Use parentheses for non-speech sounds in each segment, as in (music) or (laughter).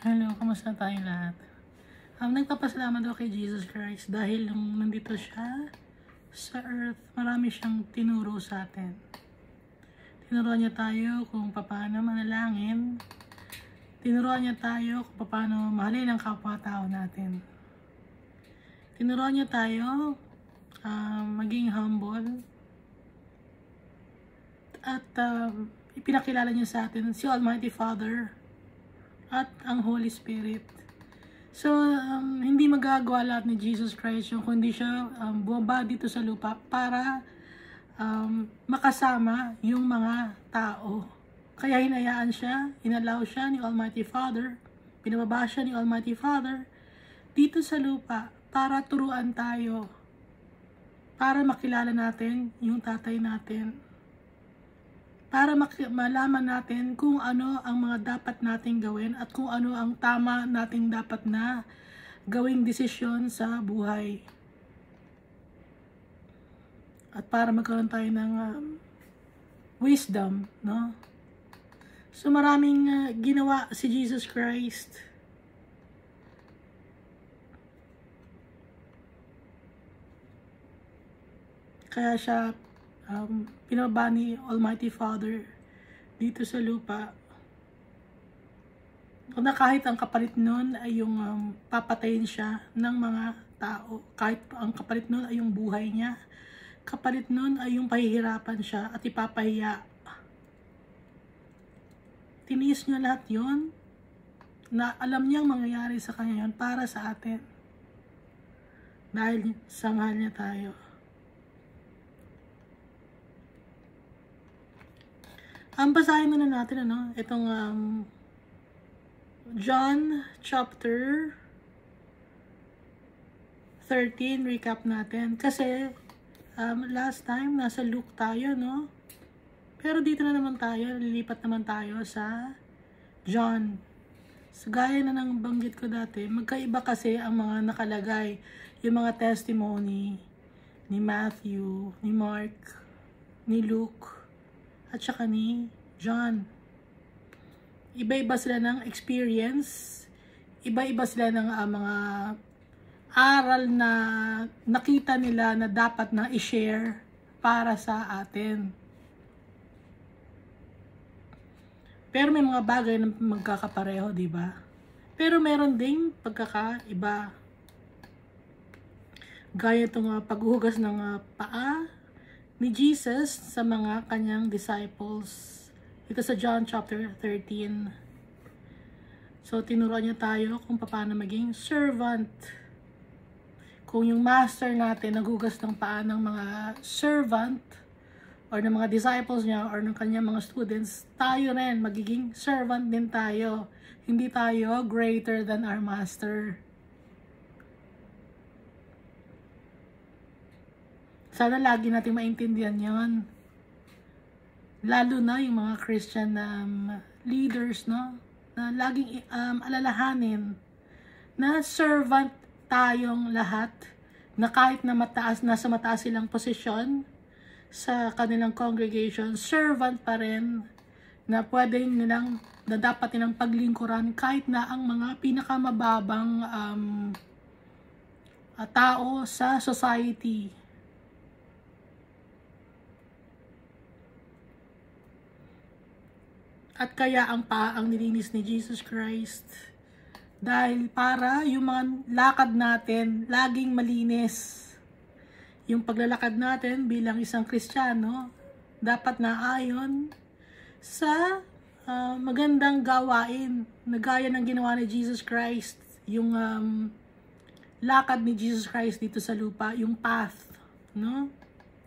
Hello, kamusta tayong lahat? Um, nagpapasalamat ako kay Jesus Christ dahil nung nandito siya sa earth, marami siyang tinuro sa atin. Tinuro niya tayo kung paano manalangin. Tinuro niya tayo kung paano mahalin ang kapwa-tao natin. Tinuro niya tayo um, maging humble at um, ipinakilala niya sa atin si Almighty Father at ang Holy Spirit. So, um, hindi magagawa lahat ni Jesus Christ yung kundi siya um, bumaba dito sa lupa para um, makasama yung mga tao. Kaya hinayaan siya, inalaw siya ni Almighty Father, pinababa siya ni Almighty Father dito sa lupa para turuan tayo, para makilala natin yung tatay natin para malaman natin kung ano ang mga dapat nating gawin at kung ano ang tama nating dapat na gawing desisyon sa buhay. At para magkaroon tayo ng um, wisdom, no? So maraming uh, ginawa si Jesus Christ. Kaya siya um, pinaba ni Almighty Father dito sa lupa. Na kahit ang kapalit nun ay yung um, papatayin siya ng mga tao. Kahit ang kapalit nun ay yung buhay niya. Kapalit nun ay yung pahihirapan siya at ipapahiya. Tiniis niya lahat yon na alam niyang mangyayari sa kanya yun para sa atin. Dahil sa mahal niya tayo Ang basahin muna natin ano, itong um, John chapter 13 recap natin kasi um, last time nasa Luke tayo no. Pero dito na naman tayo, lilipat naman tayo sa John. So, gaya na ng banggit ko dati, magkaiba kasi ang mga nakalagay, yung mga testimony ni Matthew, ni Mark, ni Luke, at saka ni John. Iba-iba sila ng experience, iba-iba sila ng uh, mga aral na nakita nila na dapat na i-share para sa atin. Pero may mga bagay na magkakapareho, di ba? Pero meron ding pagkakaiba. Gaya itong uh, paghuhugas ng uh, paa, ni Jesus sa mga kanyang disciples. Ito sa John chapter 13. So, tinuruan niya tayo kung paano maging servant. Kung yung master natin nagugas ng paa ng mga servant or ng mga disciples niya or ng kanyang mga students, tayo rin magiging servant din tayo. Hindi tayo greater than our master. Sana lagi natin maintindihan yon. Lalo na yung mga Christian um, leaders, no? Na laging um, alalahanin na servant tayong lahat na kahit na mataas, nasa mataas silang posisyon sa kanilang congregation, servant pa rin na pwede nilang na dapat nilang paglingkuran kahit na ang mga pinakamababang um, tao sa society At kaya ang paang nilinis ni Jesus Christ. Dahil para yung mga lakad natin laging malinis. Yung paglalakad natin bilang isang Kristiyano, dapat na ayon sa uh, magandang gawain na gaya ng ginawa ni Jesus Christ. Yung um, lakad ni Jesus Christ dito sa lupa, yung path. No?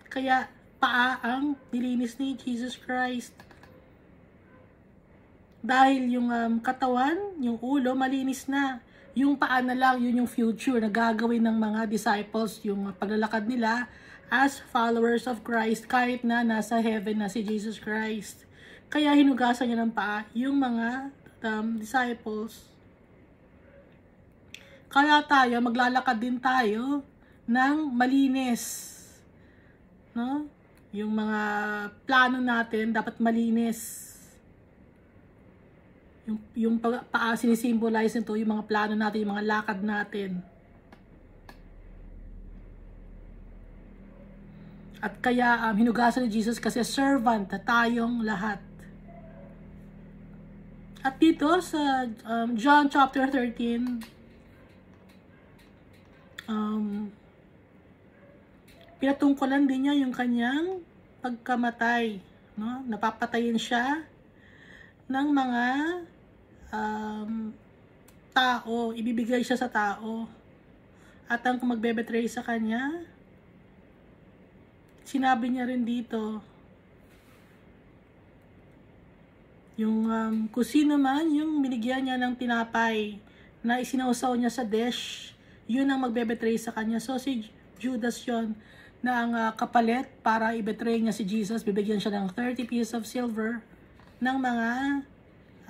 Kaya paa ang nilinis ni Jesus Christ. Dahil yung um, katawan, yung ulo, malinis na. Yung paa na lang, yun yung future na gagawin ng mga disciples, yung paglalakad nila as followers of Christ kahit na nasa heaven na si Jesus Christ. Kaya hinugasan niya ng paa yung mga um, disciples. Kaya tayo, maglalakad din tayo ng malinis. No? Yung mga plano natin dapat malinis Yung, yung pag, paa sinisimbolize nito, yung mga plano natin, yung mga lakad natin. At kaya um, hinugasan ni Jesus kasi servant na tayong lahat. At dito sa um, John chapter 13, um, pinatungkulan din niya yung kanyang pagkamatay. No? Napapatayin siya ng mga um, tao, ibibigay siya sa tao. At ang magbebetray sa kanya, sinabi niya rin dito, yung um, kung man, yung binigyan niya ng tinapay na isinausaw niya sa dish, yun ang magbebetray sa kanya. So si Judas yon na ang uh, kapalit para i-betray niya si Jesus, bibigyan siya ng 30 pieces of silver ng mga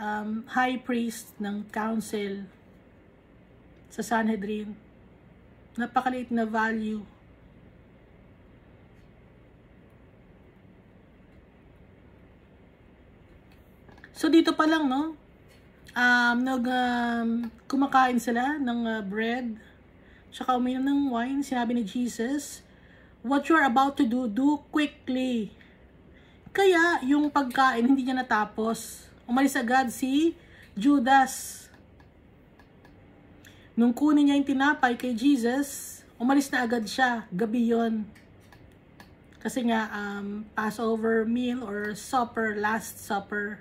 um, high priest ng council sa Sanhedrin. Napakaliit na value. So dito pa lang no, um, nag um, kumakain sila ng uh, bread, tsaka uminom ng wine, sinabi ni Jesus, what you are about to do, do quickly. Kaya yung pagkain hindi niya natapos. Umalis agad si Judas. Nung kunin niya yung tinapay kay Jesus, umalis na agad siya. Gabi yon. Kasi nga, um, Passover meal or supper, last supper.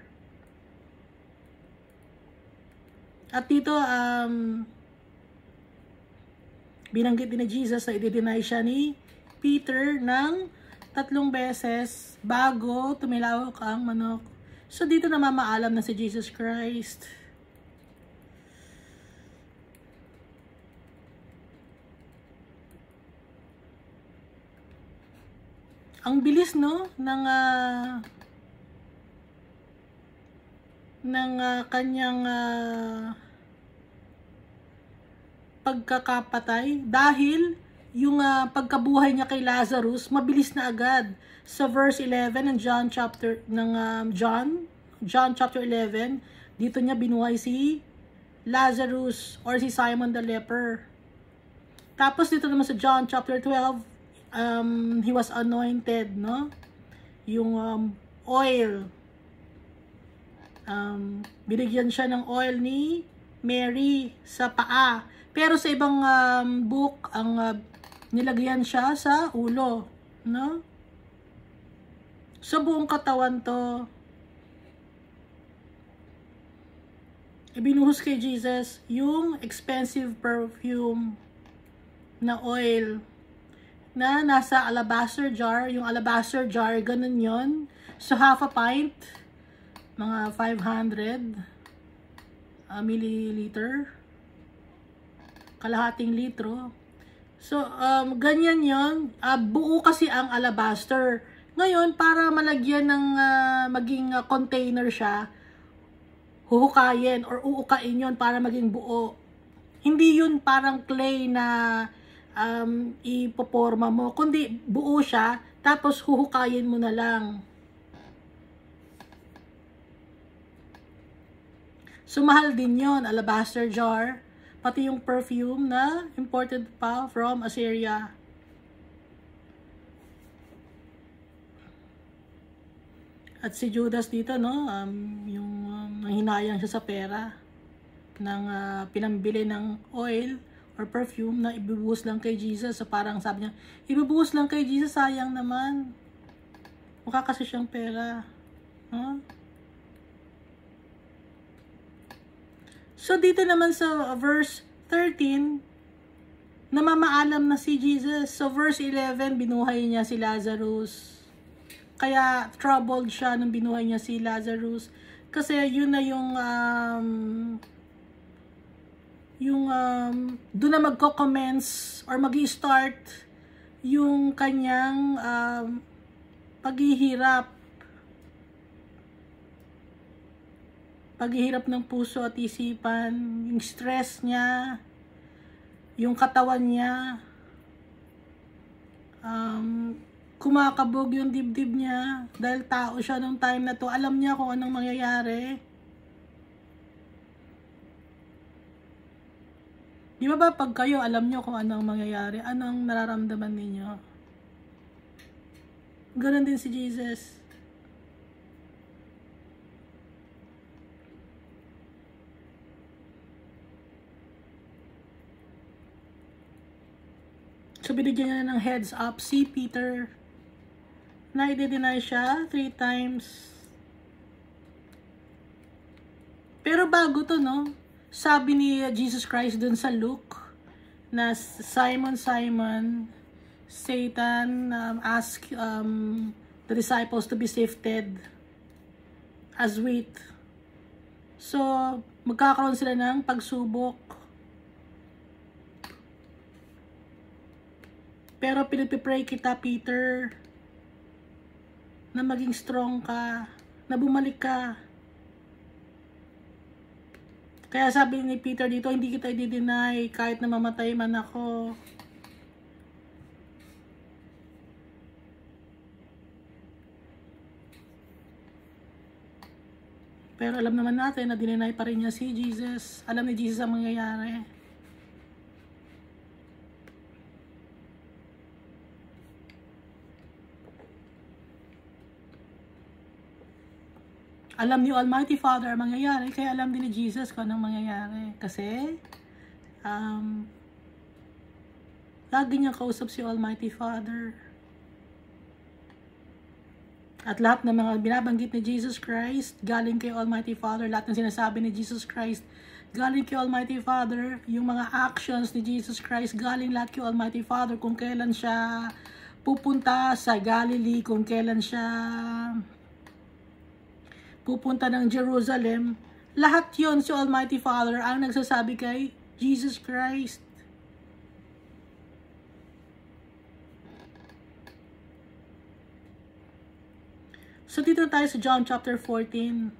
At dito, um, binanggit din ni Jesus na i-deny siya ni Peter ng tatlong beses bago tumilawak ang manok. So dito na mamaalam na si Jesus Christ. Ang bilis no ng uh, ng uh, kanyang uh, pagkakapatay dahil yung uh, pagkabuhay niya kay Lazarus mabilis na agad sa verse 11 ng John chapter ng um, John John chapter 11 dito niya binuhay si Lazarus or si Simon the leper. Tapos dito naman sa John chapter 12 um, he was anointed no? Yung um, oil. Um, binigyan siya ng oil ni Mary sa paa. Pero sa ibang um, book ang uh, nilagyan siya sa ulo, no? Sa buong katawan to, ibinuhos kay Jesus yung expensive perfume na oil na nasa alabaster jar. Yung alabaster jar, ganun yon So, half a pint, mga 500 uh, milliliter, kalahating litro, So, um, ganyan yon uh, Buo kasi ang alabaster. Ngayon, para malagyan ng uh, maging uh, container siya, huhukayin or uukain yon para maging buo. Hindi yun parang clay na um, ipoporma mo, kundi buo siya, tapos huhukayin mo na lang. Sumahal din yon alabaster jar pati yung perfume na imported pa from Assyria. At si Judas dito, no, um, yung um, siya sa pera ng uh, pinambili ng oil or perfume na ibibuhos lang kay Jesus. So parang sabi niya, ibibuhos lang kay Jesus, sayang naman. Mukha kasi siyang pera. No? So, dito naman sa verse 13, namamaalam na si Jesus. So, verse 11, binuhay niya si Lazarus. Kaya, troubled siya nung binuhay niya si Lazarus. Kasi, yun na yung, um, yung, um, doon na magko-commence or mag start yung kanyang um, paghihirap paghihirap ng puso at isipan, yung stress niya, yung katawan niya, um, kumakabog yung dibdib niya dahil tao siya nung time na to. Alam niya kung anong mangyayari. Di ba ba pag kayo alam niyo kung anong mangyayari, anong nararamdaman ninyo? Ganon din si Jesus. So binigyan niya ng heads up si Peter na i-deny siya three times. Pero bago to, no? Sabi ni Jesus Christ dun sa Luke na Simon, Simon, Satan um, ask um, the disciples to be sifted as wheat. So, magkakaroon sila ng pagsubok. Pero pinipipray kita, Peter, na maging strong ka, na bumalik ka. Kaya sabi ni Peter dito, hindi kita i-deny kahit na mamatay man ako. Pero alam naman natin na dininay pa rin niya si Jesus. Alam ni Jesus ang mangyayari. Alam ni Almighty Father ang mangyayari, kaya alam din ni Jesus kung anong mangyayari. Kasi, um, lagi niya kausap si Almighty Father. At lahat ng mga binabanggit ni Jesus Christ, galing kay Almighty Father, lahat ng sinasabi ni Jesus Christ, galing kay Almighty Father, yung mga actions ni Jesus Christ, galing lahat kay Almighty Father, kung kailan siya pupunta sa Galilee, kung kailan siya pupunta ng Jerusalem, lahat yon si Almighty Father ang nagsasabi kay Jesus Christ. So dito tayo sa John chapter 14.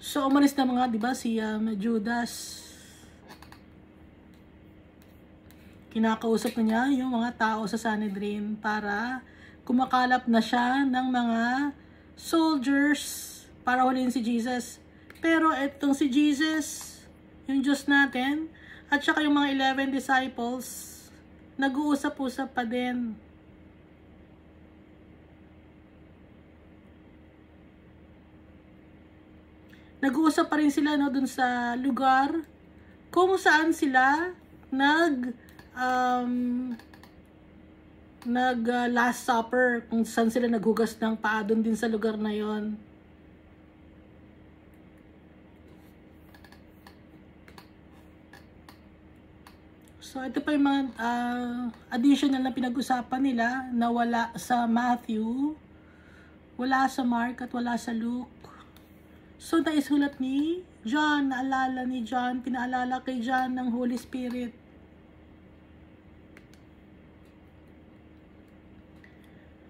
So umalis na mga, 'di ba, si um, Judas. Kinakausap na niya yung mga tao sa Sanhedrin para kumakalap na siya ng mga soldiers para huliin si Jesus. Pero itong si Jesus, yung Diyos natin, at saka yung mga 11 disciples, nag-uusap-usap pa din. Nag-uusap pa rin sila no, dun sa lugar kung saan sila nag um, nag uh, last supper kung saan sila naghugas ng paa doon din sa lugar na yon. So ito pa yung mga uh, additional na pinag-usapan nila na wala sa Matthew, wala sa Mark at wala sa Luke. So naisulat ni John, naalala ni John, pinaalala kay John ng Holy Spirit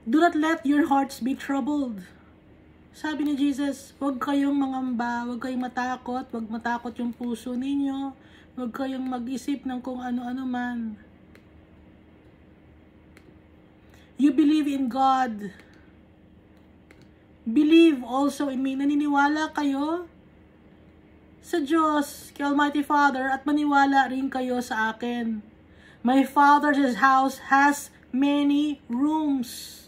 Do not let your hearts be troubled. Sabi ni Jesus, huwag kayong mangamba, huwag kayong matakot, huwag matakot yung puso ninyo, huwag kayong mag-isip ng kung ano-ano man. You believe in God. Believe also in me. Naniniwala kayo sa Diyos, kay Almighty Father, at maniwala rin kayo sa akin. My Father's house has many rooms.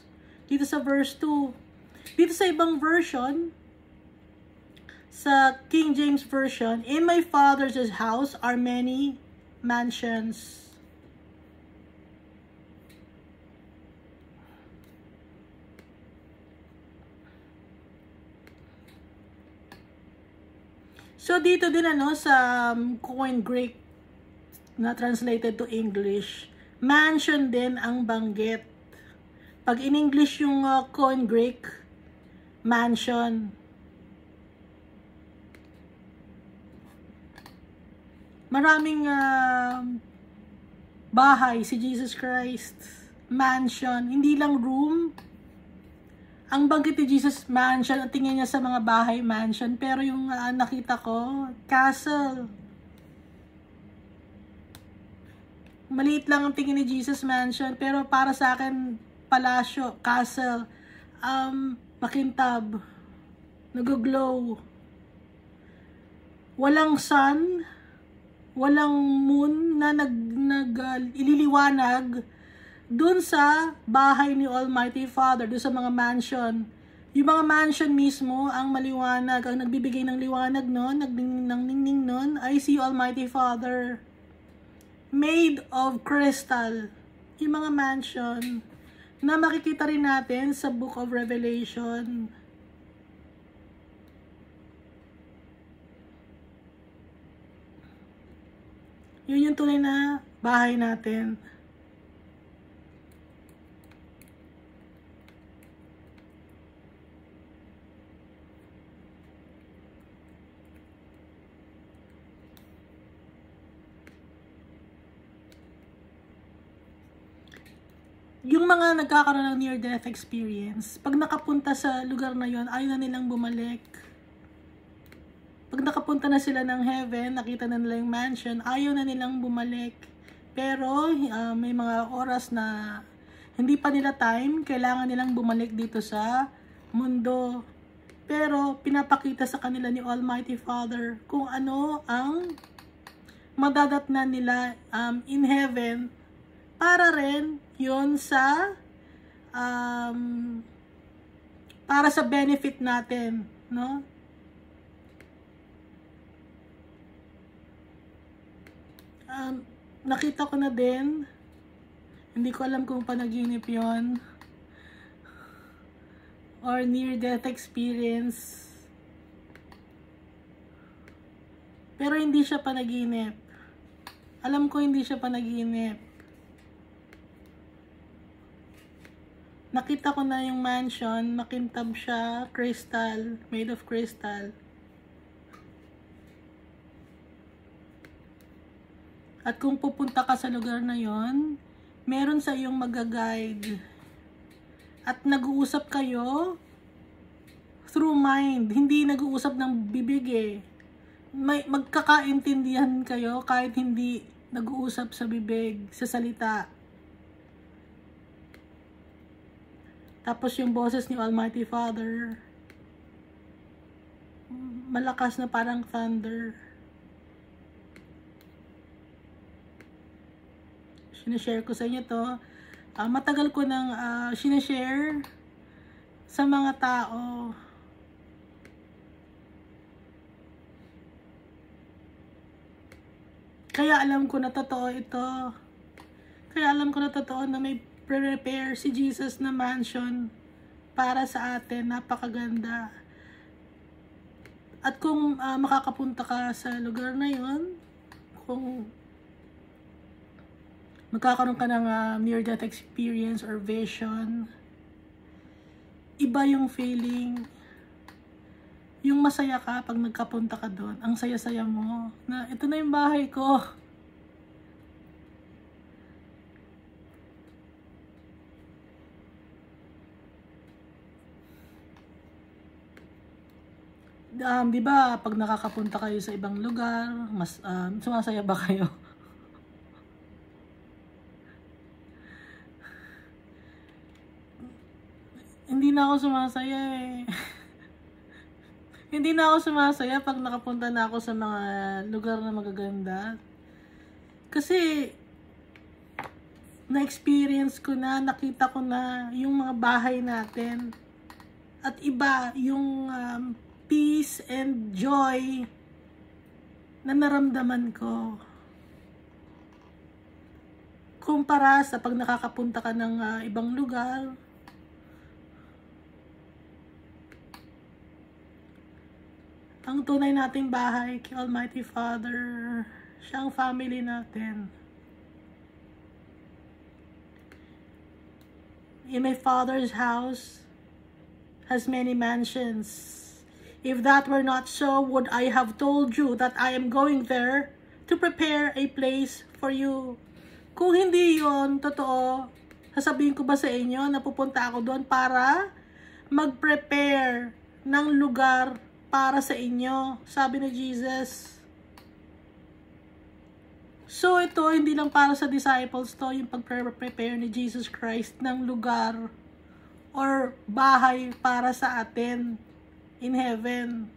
Dito sa verse 2. Dito sa ibang version, sa King James Version, In my father's house are many mansions. So dito din ano sa um, Coin Greek na translated to English, mansion din ang banggit pag in English yung uh, coin Greek, mansion. Maraming uh, bahay si Jesus Christ. Mansion. Hindi lang room. Ang banggit ni Jesus, mansion. At tingin niya sa mga bahay, mansion. Pero yung uh, nakita ko, castle. Maliit lang ang tingin ni Jesus mansion. Pero para sa akin, palasyo, castle, um, makintab, nag-glow. walang sun, walang moon na nag, nag uh, dun sa bahay ni Almighty Father, dun sa mga mansion. Yung mga mansion mismo, ang maliwanag, ang nagbibigay ng liwanag nun, nagning ng ningning nun, ay si Almighty Father. Made of crystal. Yung mga mansion na makikita rin natin sa Book of Revelation. Yun yung tunay na bahay natin. Yung mga nagkakaroon ng near-death experience, pag nakapunta sa lugar na yon ayaw na nilang bumalik. Pag nakapunta na sila ng heaven, nakita na nila yung mansion, ayaw na nilang bumalik. Pero uh, may mga oras na hindi pa nila time, kailangan nilang bumalik dito sa mundo. Pero pinapakita sa kanila ni Almighty Father kung ano ang madadatnan nila um, in heaven para rin yon sa um, para sa benefit natin, no? Um, nakita ko na din, hindi ko alam kung panaginip yon or near-death experience. Pero hindi siya panaginip. Alam ko hindi siya panaginip. Nakita ko na yung mansion, makintab siya, crystal, made of crystal. At kung pupunta ka sa lugar na yon, meron sa iyong mag-guide. At nag-uusap kayo through mind, hindi nag-uusap ng bibig eh. May magkakaintindihan kayo kahit hindi nag-uusap sa bibig, sa salita. Tapos yung boses ni Almighty Father, malakas na parang thunder. Sinashare ko sa inyo to. Uh, matagal ko nang uh, sinashare sa mga tao. Kaya alam ko na totoo ito. Kaya alam ko na totoo na may prepare si Jesus na mansion para sa atin. Napakaganda. At kung uh, makakapunta ka sa lugar na yon, kung magkakaroon ka ng uh, near-death experience or vision, iba yung feeling. Yung masaya ka pag nagkapunta ka doon, ang saya-saya mo, na ito na yung bahay ko. Um, di ba, pag nakakapunta kayo sa ibang lugar, mas um, sumasaya ba kayo? (laughs) Hindi na ako sumasaya eh. (laughs) Hindi na ako sumasaya pag nakapunta na ako sa mga lugar na magaganda. Kasi, na-experience ko na, nakita ko na yung mga bahay natin. At iba, yung um, peace and joy na naramdaman ko. Kumpara sa pag nakakapunta ka ng uh, ibang lugar, ang tunay nating bahay kay Almighty Father, siyang family natin. In my Father's house has many mansions. If that were not so, would I have told you that I am going there to prepare a place for you? Kung hindi yon totoo, sasabihin ko ba sa inyo na pupunta ako doon para mag-prepare ng lugar para sa inyo, sabi ni Jesus. So ito, hindi lang para sa disciples to, yung pag-prepare ni Jesus Christ ng lugar or bahay para sa atin in heaven.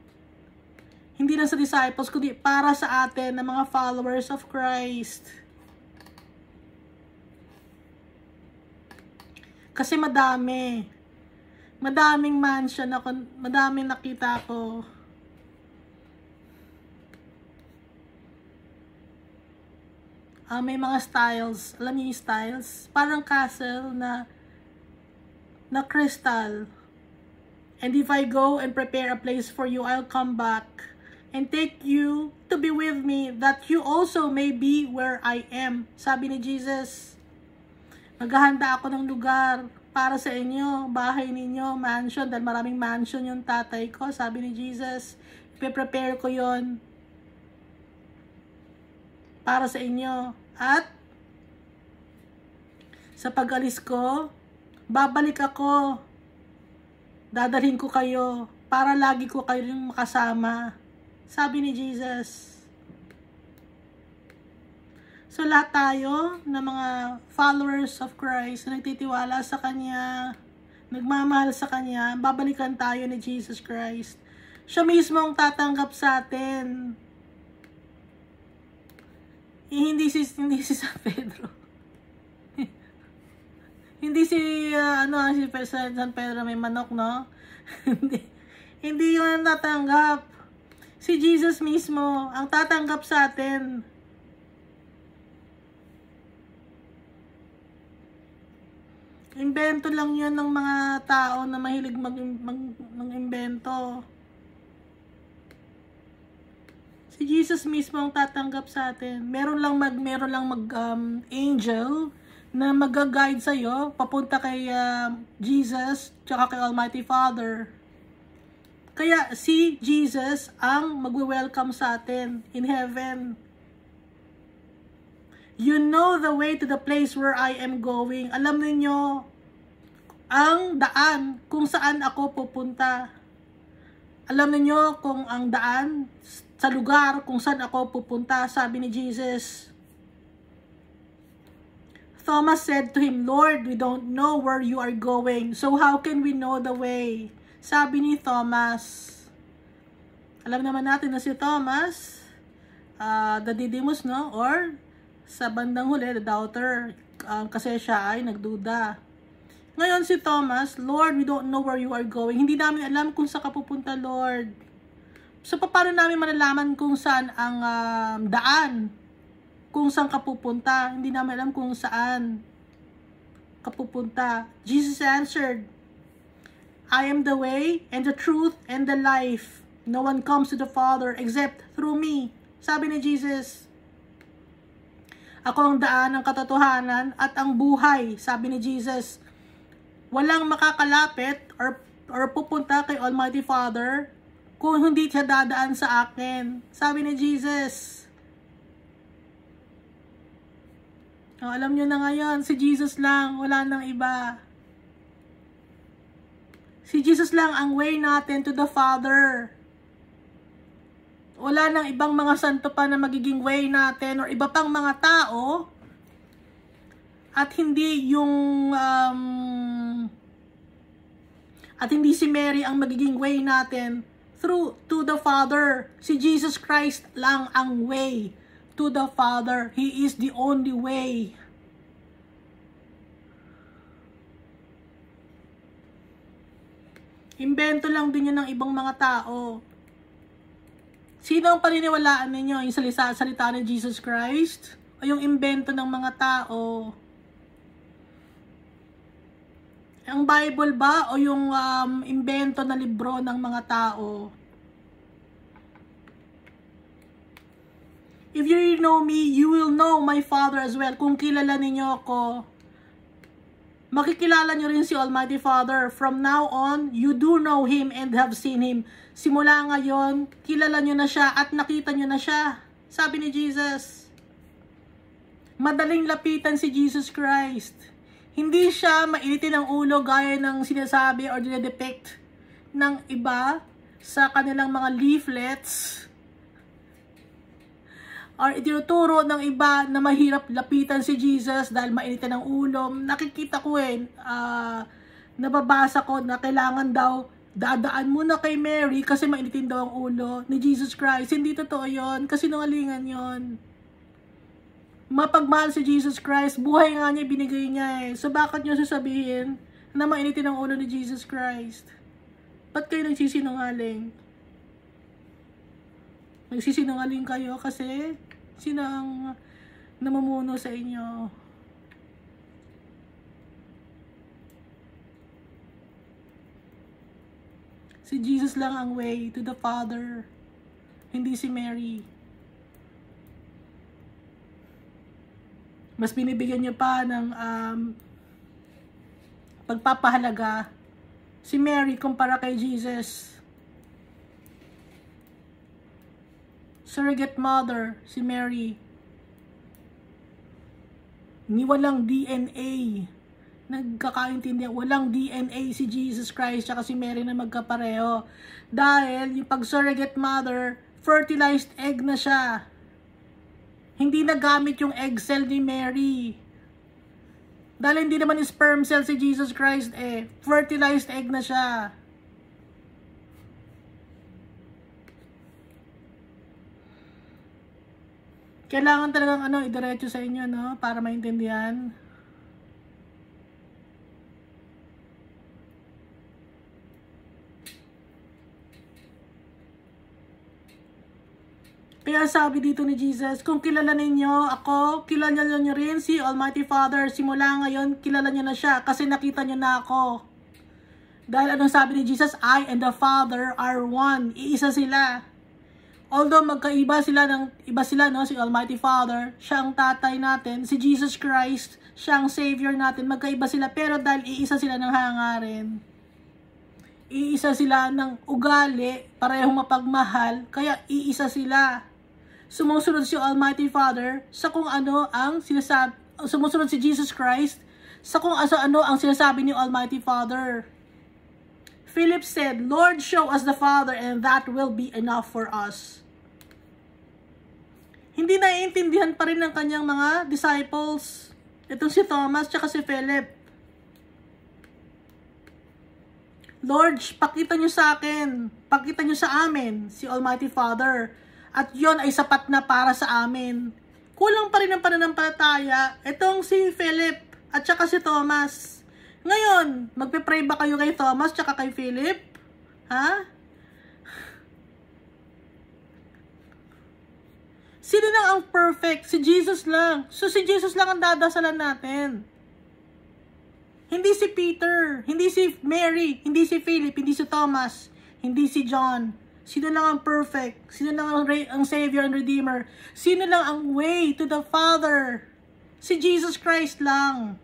Hindi lang sa disciples, kundi para sa atin na mga followers of Christ. Kasi madami. Madaming mansion ako, madaming nakita ko. Uh, may mga styles. Alam niyo yung styles? Parang castle na na crystal. And if I go and prepare a place for you, I'll come back and take you to be with me that you also may be where I am. Sabi ni Jesus, maghahanda ako ng lugar para sa inyo, bahay ninyo, mansion, dahil maraming mansion yung tatay ko. Sabi ni Jesus, ipe-prepare ko yon para sa inyo. At sa pag-alis ko, babalik ako. Dadalhin ko kayo para lagi ko kayong makasama. Sabi ni Jesus. So lahat tayo na mga followers of Christ na nagtitiwala sa Kanya, nagmamahal sa Kanya, babalikan tayo ni Jesus Christ. Siya mismo ang tatanggap sa atin. Eh, hindi si hindi si San Pedro. Hindi si uh, ano si San Pedro may manok, no? (laughs) hindi hindi 'yun ang tatanggap si Jesus mismo ang tatanggap sa atin. Invento lang yun ng mga tao na mahilig mag, mag, mag-invento. Si Jesus mismo ang tatanggap sa atin. Meron lang mag meron lang mag um, angel na mag-guide sa iyo papunta kay uh, Jesus tsaka kay Almighty Father. Kaya si Jesus ang magwe-welcome sa atin in heaven. You know the way to the place where I am going. Alam niyo ang daan kung saan ako pupunta. Alam niyo kung ang daan sa lugar kung saan ako pupunta, sabi ni Jesus. Thomas said to him, Lord, we don't know where you are going, so how can we know the way? Sabi ni Thomas, alam naman natin na si Thomas, uh, the Didymus, no? Or, sa bandang huli, the doubter, uh, kasi siya ay nagduda. Ngayon si Thomas, Lord, we don't know where you are going. Hindi namin alam kung saan ka pupunta, Lord. So, paano namin malalaman kung saan ang um, daan? Kung saan ka pupunta? Hindi namin alam kung saan ka pupunta. Jesus answered, I am the way and the truth and the life. No one comes to the Father except through me. Sabi ni Jesus, Ako ang daan ng katotohanan at ang buhay. Sabi ni Jesus, walang makakalapit or, or pupunta kay Almighty Father kung hindi siya dadaan sa akin. Sabi ni Jesus. Oh, alam nyo na ngayon, si Jesus lang, wala nang iba. Si Jesus lang ang way natin to the Father. Wala nang ibang mga santo pa na magiging way natin or iba pang mga tao at hindi yung um, at hindi si Mary ang magiging way natin through to the Father. Si Jesus Christ lang ang way to the Father. He is the only way. Imbento lang din yun ng ibang mga tao. Sino ang paniniwalaan ninyo? Yung salita, salita ni Jesus Christ? O yung imbento ng mga tao? Ang Bible ba o yung um, imbento na libro ng mga tao? If you know me, you will know my Father as well. Kung kilala ninyo ako, makikilala nyo rin si Almighty Father. From now on, you do know Him and have seen Him. Simula ngayon, kilala nyo na siya at nakita nyo na siya. Sabi ni Jesus. Madaling lapitan si Jesus Christ. Hindi siya mainitin ang ulo gaya ng sinasabi or dinedepict ng iba sa kanilang mga leaflets or itinuturo ng iba na mahirap lapitan si Jesus dahil mainitan ang ulo. Nakikita ko eh, uh, nababasa ko na kailangan daw dadaan muna kay Mary kasi mainitin daw ang ulo ni Jesus Christ. Hindi totoo yon kasi nungalingan yon mapagmahal si Jesus Christ, buhay nga niya binigay niya eh. So bakit niyo sasabihin na mainitin ang ulo ni Jesus Christ? Ba't kayo nagsisinungaling? Nagsisinungaling kayo kasi sino ang namumuno sa inyo? Si Jesus lang ang way to the Father, hindi si Mary. Mas binibigyan niyo pa ng um, pagpapahalaga si Mary kumpara kay Jesus. Surrogate mother, si Mary. Ni walang DNA. Nagkakaintindihan, walang DNA si Jesus Christ at si Mary na magkapareho. Dahil yung pag surrogate mother, fertilized egg na siya. Hindi nagamit yung egg cell ni Mary. Dahil hindi naman sperm cell si Jesus Christ eh. Fertilized egg na siya. Kailangan talagang ano, idiretso sa inyo, no? Para maintindihan. Kaya sabi dito ni Jesus, kung kilala ninyo ako, kilala niyo rin si Almighty Father. Simula ngayon, kilala niyo na siya kasi nakita niyo na ako. Dahil anong sabi ni Jesus, I and the Father are one. Iisa sila. Although magkaiba sila ng iba sila no si Almighty Father, siya ang tatay natin, si Jesus Christ, siya ang savior natin. Magkaiba sila pero dahil iisa sila ng hangarin. Iisa sila ng ugali, parehong mapagmahal, kaya iisa sila sumusunod si Almighty Father sa kung ano ang sinasabi, sumusunod si Jesus Christ sa kung asa ano ang sinasabi ni Almighty Father. Philip said, Lord, show us the Father and that will be enough for us. Hindi naiintindihan pa rin ng kanyang mga disciples. Itong si Thomas at si Philip. Lord, pakita nyo sa akin, pakita nyo sa amin si Almighty Father at yon ay sapat na para sa amin. Kulang pa rin ang pananampalataya. Itong si Philip at saka si Thomas. Ngayon, magpe-pray ba kayo kay Thomas at kay Philip? Ha? Sino lang ang perfect? Si Jesus lang. So si Jesus lang ang dadasalan natin. Hindi si Peter, hindi si Mary, hindi si Philip, hindi si Thomas, hindi si John, Sino lang ang perfect? Sino lang ang, ang Savior and Redeemer? Sino lang ang way to the Father? Si Jesus Christ lang.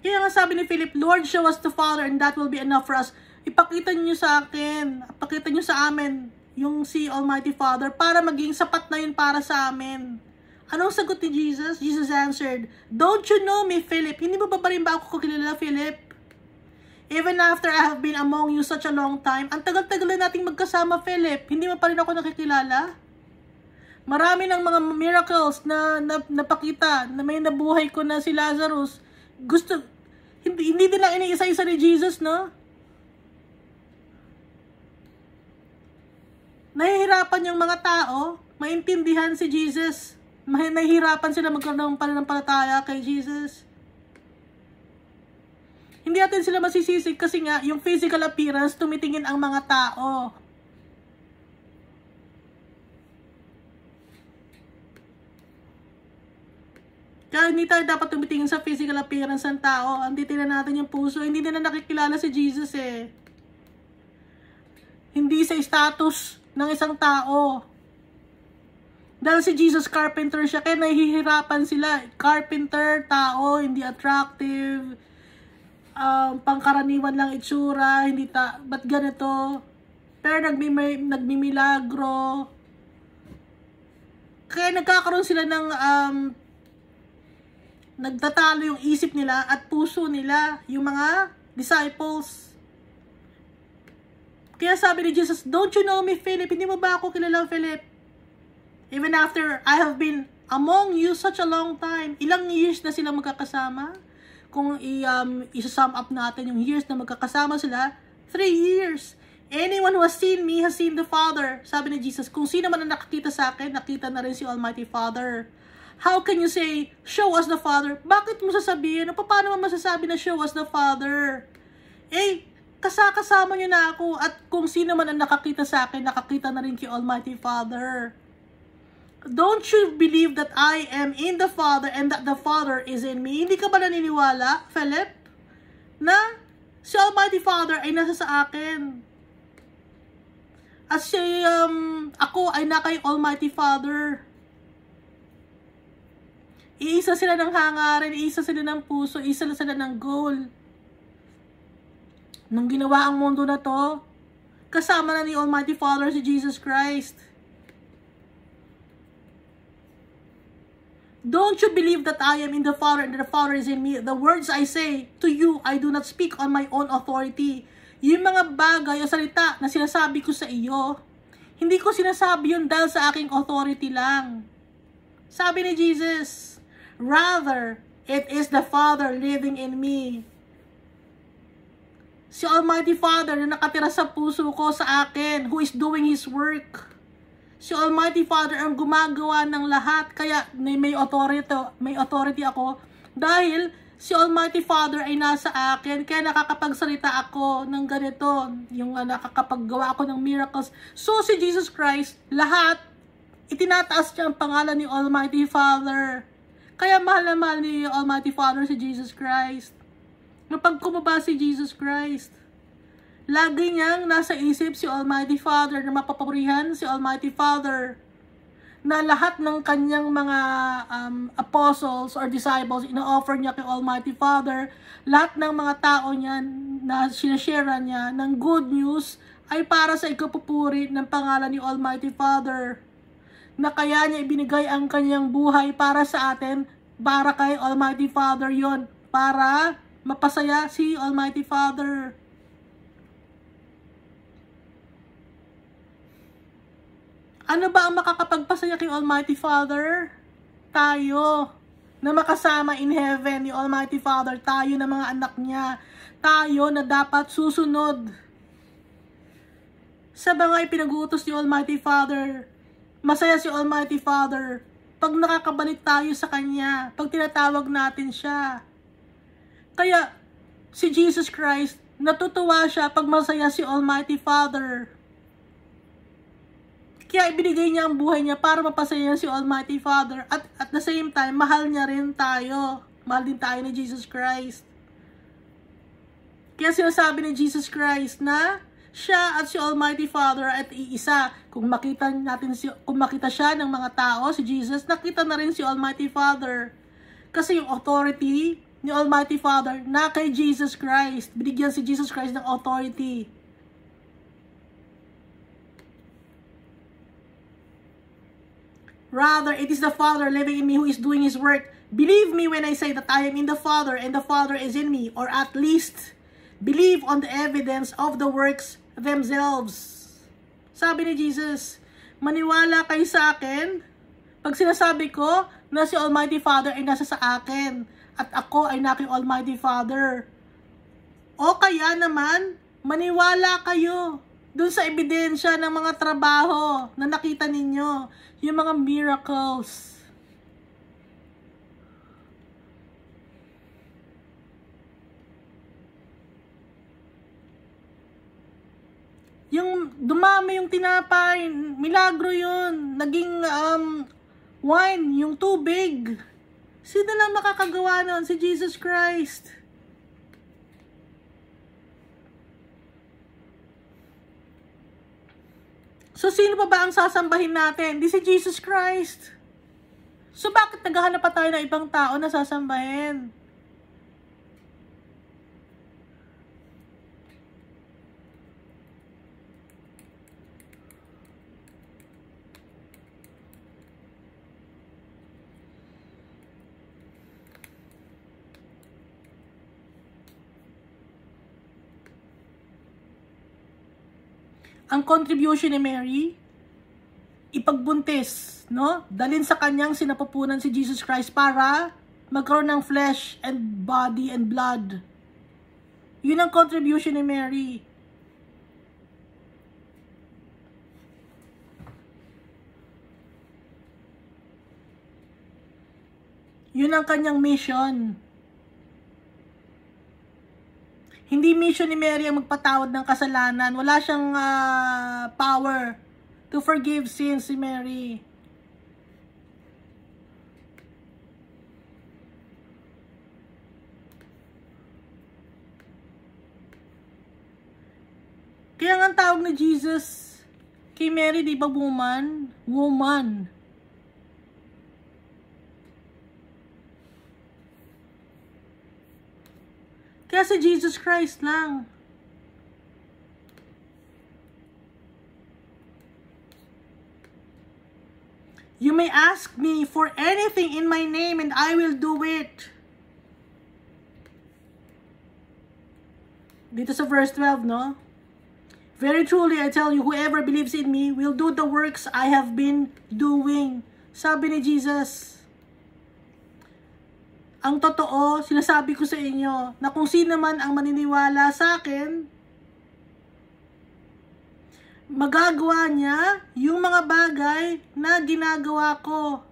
Kaya nga sabi ni Philip, Lord, show us the Father and that will be enough for us. Ipakita niyo sa akin, ipakita niyo sa amin yung si Almighty Father para maging sapat na yun para sa amin. Anong sagot ni Jesus? Jesus answered, Don't you know me, Philip? Hindi mo ba ba rin ba ako kilala, Philip? Even after I have been among you such a long time, ang tagal-tagal na nating magkasama, Philip. Hindi mo pa rin ako nakikilala? Marami ng mga miracles na, na napakita, na may nabuhay ko na si Lazarus. Gusto, hindi, hindi din lang iniisa-isa ni Jesus, no? Nahihirapan yung mga tao maintindihan si Jesus may nahihirapan sila magkaroon ng pananampalataya kay Jesus. Hindi natin sila masisisig kasi nga yung physical appearance tumitingin ang mga tao. Kaya hindi tayo dapat tumitingin sa physical appearance ng tao. Ang titingnan natin yung puso. Hindi nila nakikilala si Jesus eh. Hindi sa status ng isang tao. Dahil si Jesus carpenter siya, kaya nahihirapan sila. Carpenter, tao, hindi attractive, um, pangkaraniwan lang itsura, hindi ta, ba't ganito? Pero nagmimay, nagmimilagro. Kaya nagkakaroon sila ng um, nagtatalo yung isip nila at puso nila, yung mga disciples. Kaya sabi ni Jesus, Don't you know me, Philip? Hindi mo ba ako kilala, Philip? Even after I have been among you such a long time. Ilang years na sila magkakasama? Kung i, um, isa-sum up natin yung years na magkakasama sila, three years. Anyone who has seen me has seen the Father. Sabi ni Jesus, kung sino man ang nakakita sa akin, nakita na rin si Almighty Father. How can you say, show us the Father? Bakit mo sasabihin? Paano mo masasabi na show us the Father? Eh, kasakasama niyo na ako at kung sino man ang nakakita sa akin, nakakita na rin kay Almighty Father. Don't you believe that I am in the Father and that the Father is in me? Hindi ka ba naniniwala, Philip? Na si Almighty Father ay nasa sa akin. At si, um, ako ay na kay Almighty Father. Iisa sila ng hangarin, iisa sila ng puso, isa sila ng goal. Nung ginawa ang mundo na to, kasama na ni Almighty Father si Jesus Christ. Don't you believe that I am in the Father and the Father is in me? The words I say to you, I do not speak on my own authority. Yung mga bagay o salita na sinasabi ko sa iyo, hindi ko sinasabi yun dahil sa aking authority lang. Sabi ni Jesus, Rather, it is the Father living in me. Si Almighty Father na nakatira sa puso ko sa akin, who is doing His work. Si Almighty Father ang gumagawa ng lahat. Kaya may authority, may authority ako dahil si Almighty Father ay nasa akin. Kaya nakakapagsalita ako ng ganito. Yung uh, nakakapaggawa ako ng miracles. So si Jesus Christ, lahat, itinataas niya ang pangalan ni Almighty Father. Kaya mahal na mahal ni Almighty Father si Jesus Christ. Kapag kumaba si Jesus Christ, Lagi niyang nasa isip si Almighty Father na mapapurihan si Almighty Father na lahat ng kanyang mga um, apostles or disciples, ina-offer niya kay Almighty Father, lahat ng mga tao niya na sinashare niya ng good news ay para sa ikapupuri ng pangalan ni Almighty Father. Na kaya niya ibinigay ang kanyang buhay para sa atin, para kay Almighty Father yon para mapasaya si Almighty Father. Ano ba ang makakapagpasaya kay Almighty Father? Tayo na makasama in heaven ni Almighty Father, tayo na mga anak niya, tayo na dapat susunod sa mga ipinag-uutos ni Almighty Father. Masaya si Almighty Father pag nakakabalik tayo sa Kanya, pag tinatawag natin siya. Kaya, si Jesus Christ, natutuwa siya pag masaya si Almighty Father. Kaya ibinigay niya ang buhay niya para mapasaya si Almighty Father. At at the same time, mahal niya rin tayo. Mahal din tayo ni Jesus Christ. Kaya sinasabi ni Jesus Christ na siya at si Almighty Father at iisa. Kung makita natin si kung makita siya ng mga tao si Jesus, nakita na rin si Almighty Father. Kasi yung authority ni Almighty Father na kay Jesus Christ. Binigyan si Jesus Christ ng authority. Rather, it is the Father living in me who is doing His work. Believe me when I say that I am in the Father and the Father is in me, or at least believe on the evidence of the works themselves. Sabi ni Jesus, maniwala kayo sa akin pag sinasabi ko na si Almighty Father ay nasa sa akin at ako ay naki Almighty Father. O kaya naman, maniwala kayo dun sa ebidensya ng mga trabaho na nakita ninyo yung mga miracles. Yung dumami yung tinapay, milagro yun. Naging um, wine, yung tubig. Sino lang makakagawa nun? Si Jesus Christ. So, sino pa ba ang sasambahin natin? Di si Jesus Christ. So, bakit naghahanap pa tayo ng ibang tao na sasambahin? Ang contribution ni Mary, ipagbuntis no? Dalin sa kanyang sinapupunan si Jesus Christ para magkaroon ng flesh and body and blood. Yun ang contribution ni Mary. Yun ang kanyang mission. Hindi mission ni Mary ang magpatawad ng kasalanan. Wala siyang uh, power to forgive sins si Mary. Kaya nga tawag ni Jesus kay Mary, di ba woman? Woman. Kaya Jesus Christ lang. You may ask me for anything in my name and I will do it. Dito sa verse 12, no? Very truly, I tell you, whoever believes in me will do the works I have been doing. Sabi ni Jesus. Ang totoo, sinasabi ko sa inyo, na kung sino man ang maniniwala sa akin, magagawa niya yung mga bagay na ginagawa ko.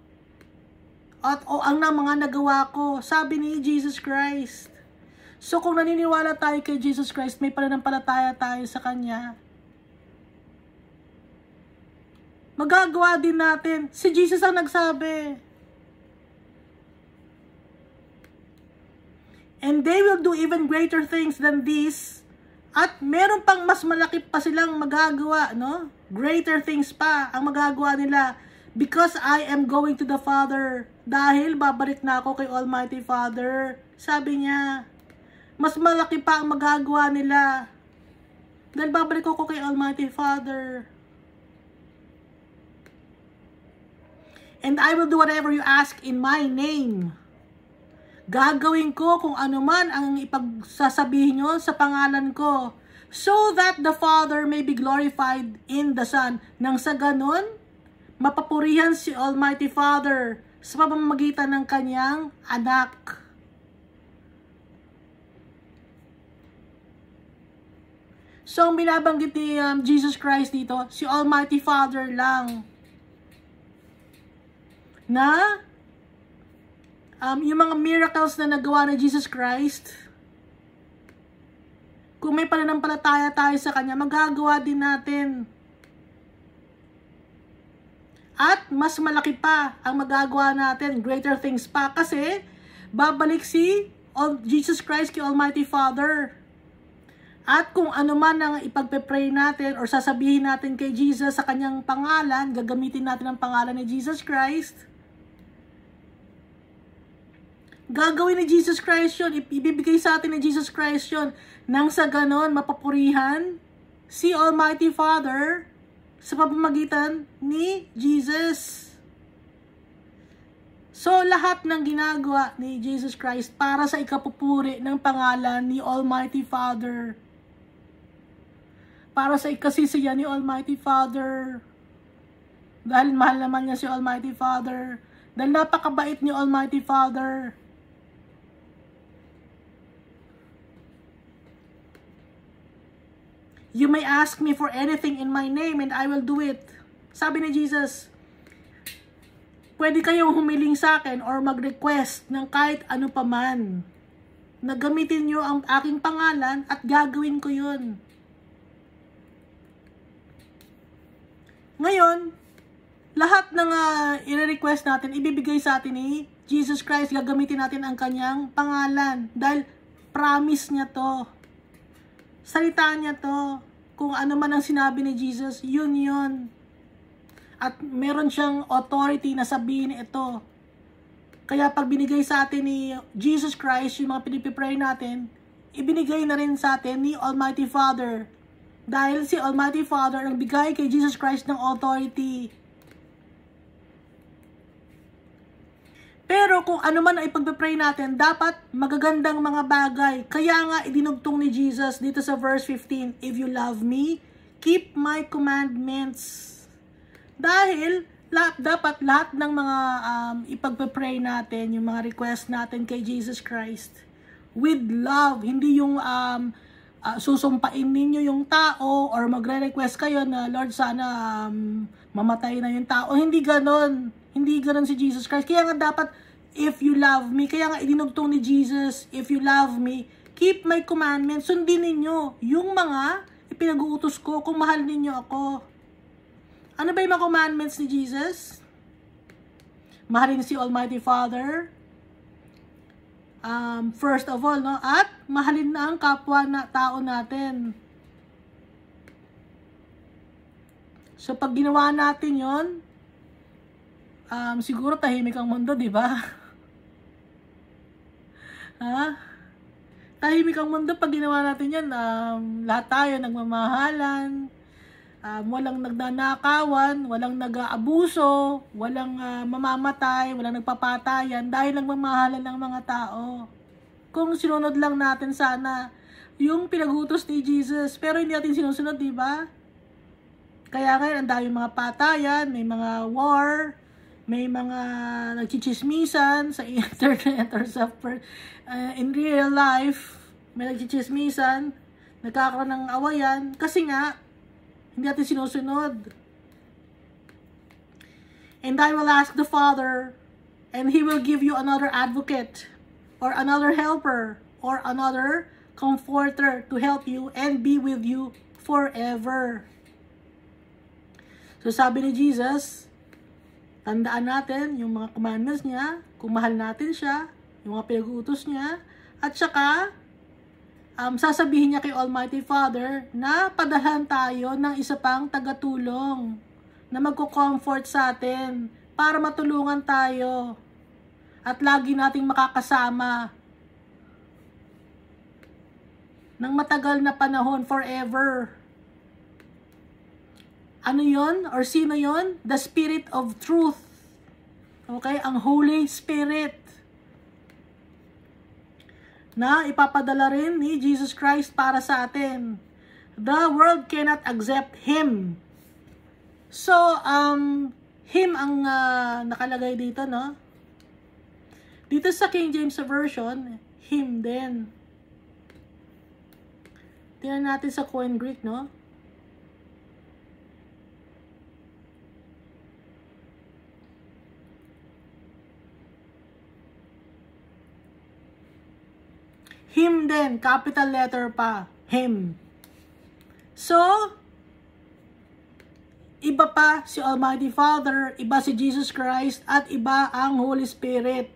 At o ang mga nagawa ko, sabi ni Jesus Christ. So kung naniniwala tayo kay Jesus Christ, may pananampalataya tayo sa Kanya. Magagawa din natin. Si Jesus ang nagsabi. And they will do even greater things than this. At meron pang mas malaki pa silang magagawa, no? Greater things pa ang magagawa nila. Because I am going to the Father. Dahil babalik na ako kay Almighty Father. Sabi niya, mas malaki pa ang magagawa nila. Dahil babalik ako kay Almighty Father. And I will do whatever you ask in my name. Gagawin ko kung ano man ang ipagsasabihin nyo sa pangalan ko so that the Father may be glorified in the Son. Nang sa ganon, mapapurihan si Almighty Father sa pamamagitan ng kanyang anak. So, ang binabanggit ni um, Jesus Christ dito, si Almighty Father lang. Na um, yung mga miracles na nagawa ni Jesus Christ, kung may pananampalataya tayo sa Kanya, magagawa din natin. At mas malaki pa ang magagawa natin, greater things pa, kasi babalik si Jesus Christ kay Almighty Father. At kung ano man ang ipagpe-pray natin or sasabihin natin kay Jesus sa kanyang pangalan, gagamitin natin ang pangalan ni Jesus Christ, Gagawin ni Jesus Christ yun. Ibibigay sa atin ni Jesus Christ yun. Nang sa ganon, mapapurihan si Almighty Father sa pamamagitan ni Jesus. So, lahat ng ginagawa ni Jesus Christ para sa ikapupuri ng pangalan ni Almighty Father. Para sa ikasisiya ni Almighty Father. Dahil mahal naman niya si Almighty Father. Dahil napakabait ni Almighty Father. You may ask me for anything in my name and I will do it. Sabi ni Jesus, pwede kayong humiling sa akin or mag-request ng kahit ano pa man. Nagamitin nyo ang aking pangalan at gagawin ko yun. Ngayon, lahat ng uh, i-request natin, ibibigay sa atin ni Jesus Christ, gagamitin natin ang kanyang pangalan. Dahil promise niya to salita niya to. Kung ano man ang sinabi ni Jesus, yun yun. At meron siyang authority na sabihin ito. Kaya pag binigay sa atin ni Jesus Christ, yung mga pinipipray natin, ibinigay na rin sa atin ni Almighty Father. Dahil si Almighty Father ang bigay kay Jesus Christ ng authority Pero kung ano man ang ipagpapray natin, dapat magagandang mga bagay. Kaya nga idinugtong ni Jesus dito sa verse 15, If you love me, keep my commandments. Dahil lahat, dapat lahat ng mga um, ipagpe-pray natin, yung mga request natin kay Jesus Christ, with love, hindi yung um, uh, susumpain ninyo yung tao or magre-request kayo na Lord sana um, mamatay na yung tao. Hindi ganon. Hindi ganon si Jesus Christ. Kaya nga dapat if you love me, kaya nga idinugtong ni Jesus, if you love me, keep my commandments, sundin ninyo yung mga ipinag-uutos ko kung mahal ninyo ako. Ano ba yung mga commandments ni Jesus? Mahalin si Almighty Father. Um, first of all, no? At mahalin na ang kapwa na tao natin. So, pag ginawa natin yon um, siguro tahimik ang mundo, di ba? (laughs) ha? Tahimik ang mundo pag ginawa natin yan. Um, lahat tayo nagmamahalan, um, walang nagnanakawan, walang nag-aabuso, walang uh, mamamatay, walang nagpapatayan dahil nagmamahalan ng mga tao. Kung sinunod lang natin sana yung pinagutos ni Jesus, pero hindi natin sinusunod, di ba? Kaya ngayon, ang dami mga patayan, may mga war, may mga nagchichismisan sa (laughs) internet or sa uh, in real life, may nagchichismisan, nagkakaroon ng awayan, kasi nga, hindi natin sinusunod. And I will ask the Father, and He will give you another advocate, or another helper, or another comforter to help you and be with you forever. So sabi ni Jesus, tandaan natin yung mga commandments niya, kung mahal natin siya, yung mga pinag-uutos niya, at saka um, sasabihin niya kay Almighty Father na padalhan tayo ng isa pang tagatulong na magko-comfort sa atin para matulungan tayo at lagi nating makakasama ng matagal na panahon forever. Ano yon or sino yon? The Spirit of Truth. Okay? Ang Holy Spirit na ipapadala rin ni Jesus Christ para sa atin. The world cannot accept Him. So, um, Him ang uh, nakalagay dito, no? Dito sa King James Version, Him din. Tingnan natin sa Coin Greek, no? Him din, capital letter pa. Him. So, iba pa si Almighty Father, iba si Jesus Christ, at iba ang Holy Spirit.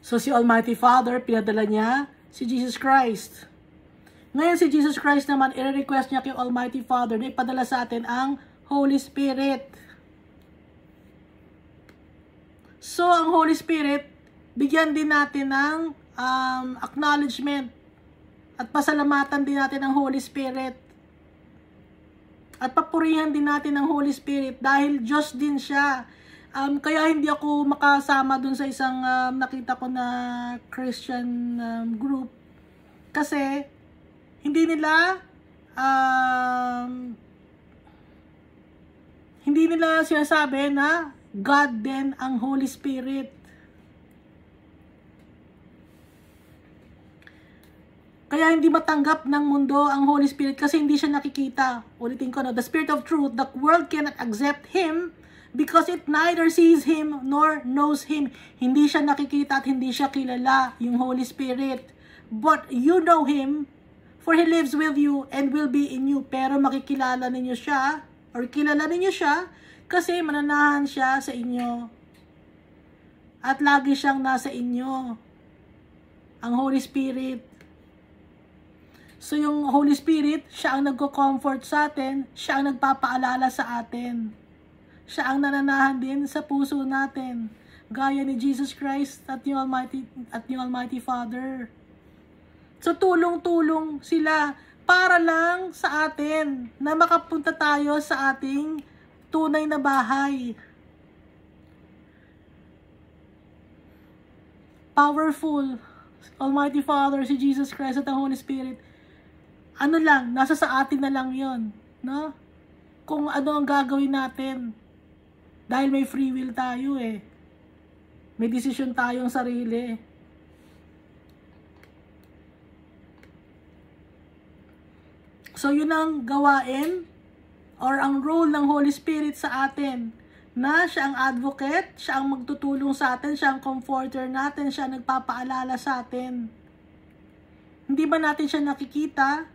So, si Almighty Father, pinadala niya si Jesus Christ. Ngayon, si Jesus Christ naman, i-request niya kay Almighty Father na ipadala sa atin ang Holy Spirit. So, ang Holy Spirit, bigyan din natin ng um, acknowledgement at pasalamatan din natin ng Holy Spirit. At papurihan din natin ng Holy Spirit dahil Diyos din siya. Um, kaya hindi ako makasama dun sa isang um, nakita ko na Christian um, group. Kasi hindi nila um, hindi nila sinasabi na God din ang Holy Spirit. Kaya hindi matanggap ng mundo ang Holy Spirit kasi hindi siya nakikita. Ulitin ko no, the Spirit of Truth, the world cannot accept Him because it neither sees Him nor knows Him. Hindi siya nakikita at hindi siya kilala, yung Holy Spirit. But you know Him, for He lives with you and will be in you. Pero makikilala ninyo siya, or kilala ninyo siya, kasi mananahan siya sa inyo. At lagi siyang nasa inyo. Ang Holy Spirit. So yung Holy Spirit, siya ang nagko-comfort sa atin, siya ang nagpapaalala sa atin. Siya ang nananahan din sa puso natin. Gaya ni Jesus Christ at yung Almighty, at yung Almighty Father. So tulong-tulong sila para lang sa atin na makapunta tayo sa ating tunay na bahay. Powerful, Almighty Father, si Jesus Christ at ang Holy Spirit, ano lang, nasa sa atin na lang yon no? Kung ano ang gagawin natin. Dahil may free will tayo eh. May desisyon tayong sarili. So yun ang gawain or ang role ng Holy Spirit sa atin na siya ang advocate, siya ang magtutulong sa atin, siya ang comforter natin, siya ang nagpapaalala sa atin. Hindi ba natin siya nakikita?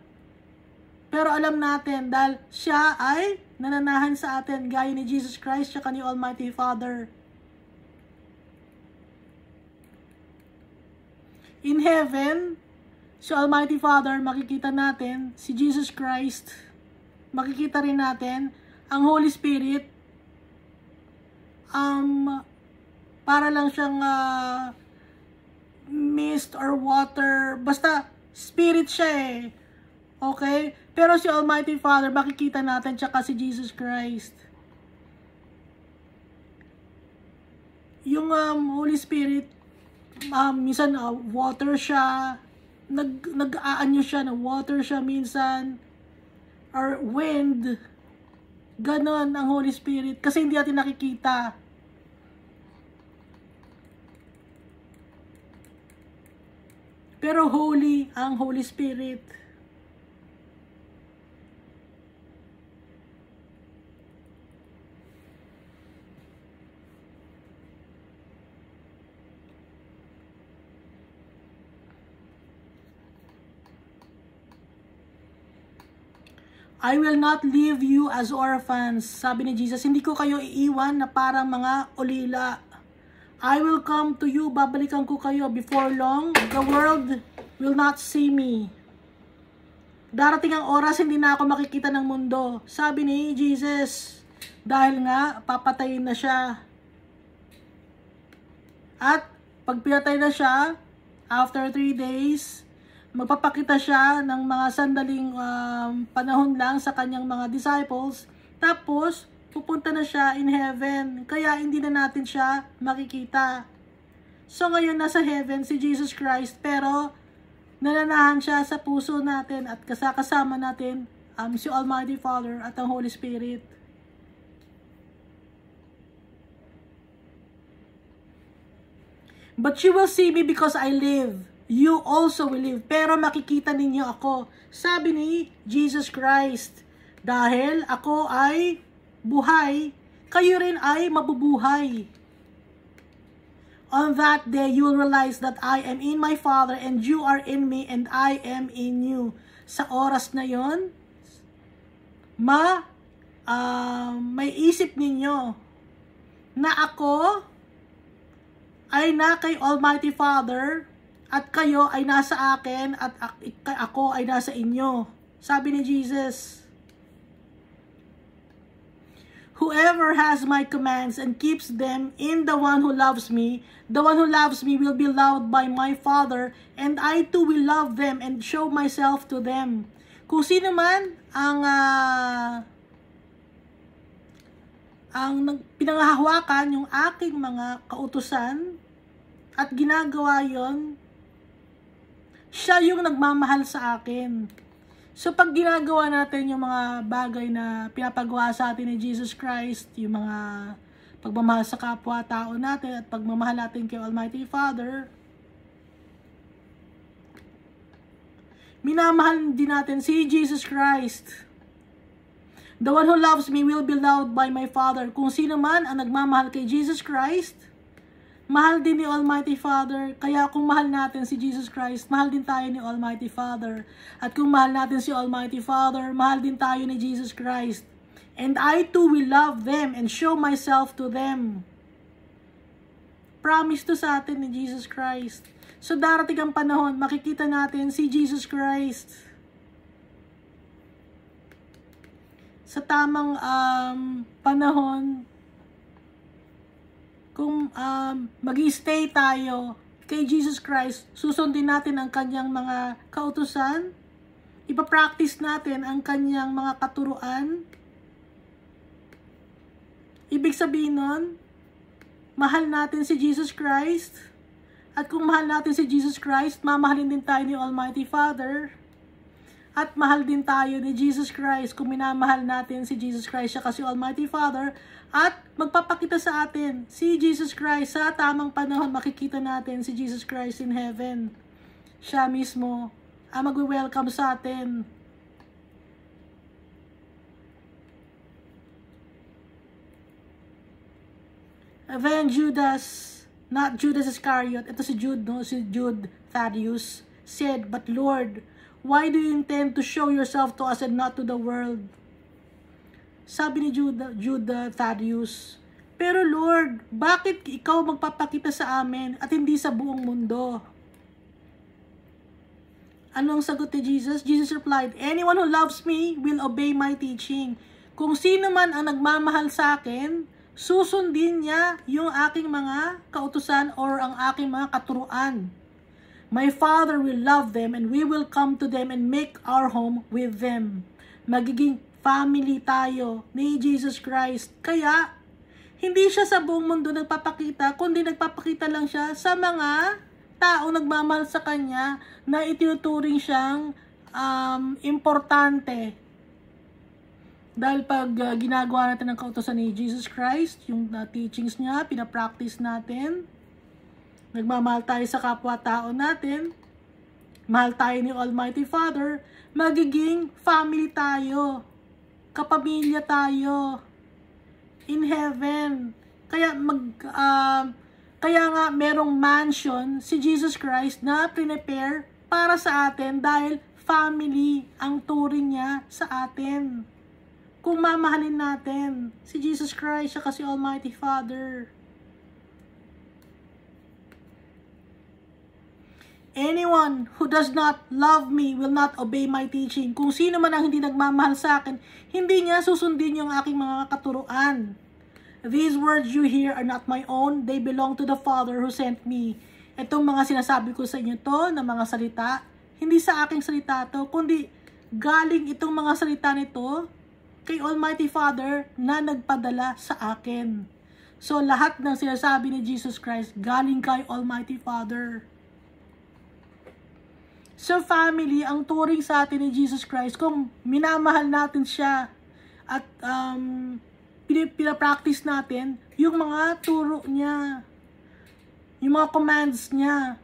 Pero alam natin dahil siya ay nananahan sa atin gaya ni Jesus Christ siya ni Almighty Father. In heaven, si Almighty Father, makikita natin si Jesus Christ. Makikita rin natin ang Holy Spirit. Um, para lang siyang uh, mist or water. Basta, spirit siya eh. Okay? Pero si Almighty Father, makikita natin tsaka si Jesus Christ. Yung um, Holy Spirit, um, minsan uh, water siya, nag nag-aano siya na water siya minsan or wind ganon ang Holy Spirit. Kasi hindi natin nakikita. Pero holy ang Holy Spirit I will not leave you as orphans. Sabi ni Jesus, hindi ko kayo iiwan na parang mga ulila. I will come to you, babalikan ko kayo before long. The world will not see me. Darating ang oras, hindi na ako makikita ng mundo. Sabi ni Jesus, dahil nga, papatayin na siya. At, pag pinatay na siya, after three days, magpapakita siya ng mga sandaling um, panahon lang sa kanyang mga disciples. Tapos, pupunta na siya in heaven. Kaya hindi na natin siya makikita. So ngayon nasa heaven si Jesus Christ pero nananahan siya sa puso natin at kasakasama natin um, si Almighty Father at ang Holy Spirit. But you will see me because I live you also will live. Pero makikita ninyo ako. Sabi ni Jesus Christ, dahil ako ay buhay, kayo rin ay mabubuhay. On that day, you will realize that I am in my Father and you are in me and I am in you. Sa oras na yon, ma, uh, may isip ninyo na ako ay na kay Almighty Father at kayo ay nasa akin at ako ay nasa inyo. Sabi ni Jesus, Whoever has my commands and keeps them in the one who loves me, the one who loves me will be loved by my Father, and I too will love them and show myself to them. Kung sino man ang uh, ang pinangahawakan yung aking mga kautusan at ginagawa yon siya yung nagmamahal sa akin. So pag ginagawa natin yung mga bagay na pinapagawa sa atin ni Jesus Christ, yung mga pagmamahal sa kapwa-tao natin at pagmamahal natin kay Almighty Father, minamahal din natin si Jesus Christ. The one who loves me will be loved by my Father. Kung sino man ang nagmamahal kay Jesus Christ, Mahal din ni Almighty Father. Kaya kung mahal natin si Jesus Christ, mahal din tayo ni Almighty Father. At kung mahal natin si Almighty Father, mahal din tayo ni Jesus Christ. And I too will love them and show myself to them. Promise to sa atin ni Jesus Christ. So darating ang panahon, makikita natin si Jesus Christ. Sa tamang um, panahon, kung um, mag stay tayo kay Jesus Christ, susundin natin ang kanyang mga kautusan, ipapractice natin ang kanyang mga katuruan. Ibig sabihin nun, mahal natin si Jesus Christ, at kung mahal natin si Jesus Christ, mamahalin din tayo ni Almighty Father. at mahal din tayo ni Jesus Christ kung minamahal natin si Jesus Christ siya kasi Almighty Father at magpapakita sa atin si Jesus Christ sa tamang panahon. Makikita natin si Jesus Christ in heaven. Siya mismo ang magwe-welcome sa atin. Then Judas not Judas Iscariot. Ito si Jude no? Si Jude Thaddeus said but Lord Why do you intend to show yourself to us and not to the world? Sabi ni Judah, Judah Thaddeus, Pero Lord, bakit ikaw magpapakita sa amin at hindi sa buong mundo? Anong sagot ni Jesus? Jesus replied, Anyone who loves me will obey my teaching. Kung sino man ang nagmamahal sa akin, susundin niya yung aking mga kautusan or ang aking mga katuruan. My Father will love them and we will come to them and make our home with them. Magiging family tayo ni Jesus Christ. Kaya, hindi siya sa buong mundo nagpapakita, kundi nagpapakita lang siya sa mga tao nagmamahal sa Kanya na itinuturing siyang um, importante. Dahil pag uh, ginagawa natin ang kautosan ni Jesus Christ, yung uh, teachings niya, pinapractice natin, nagmamahal tayo sa kapwa-tao natin, mahal tayo ni Almighty Father, magiging family tayo, kapamilya tayo, in heaven. Kaya mag, uh, kaya nga merong mansion si Jesus Christ na prepare para sa atin dahil family ang turing niya sa atin. Kung mamahalin natin si Jesus Christ siya kasi Almighty Father. Anyone who does not love me will not obey my teaching. Kung sino man ang hindi nagmamahal sa akin, hindi niya susundin yung aking mga katuruan. These words you hear are not my own. They belong to the Father who sent me. Itong mga sinasabi ko sa inyo to, na mga salita, hindi sa aking salita to, kundi galing itong mga salita nito kay Almighty Father na nagpadala sa akin. So lahat ng sinasabi ni Jesus Christ galing kay Almighty Father. So family, ang turing sa atin ni Jesus Christ, kung minamahal natin siya at um, pinapractice natin yung mga turo niya, yung mga commands niya.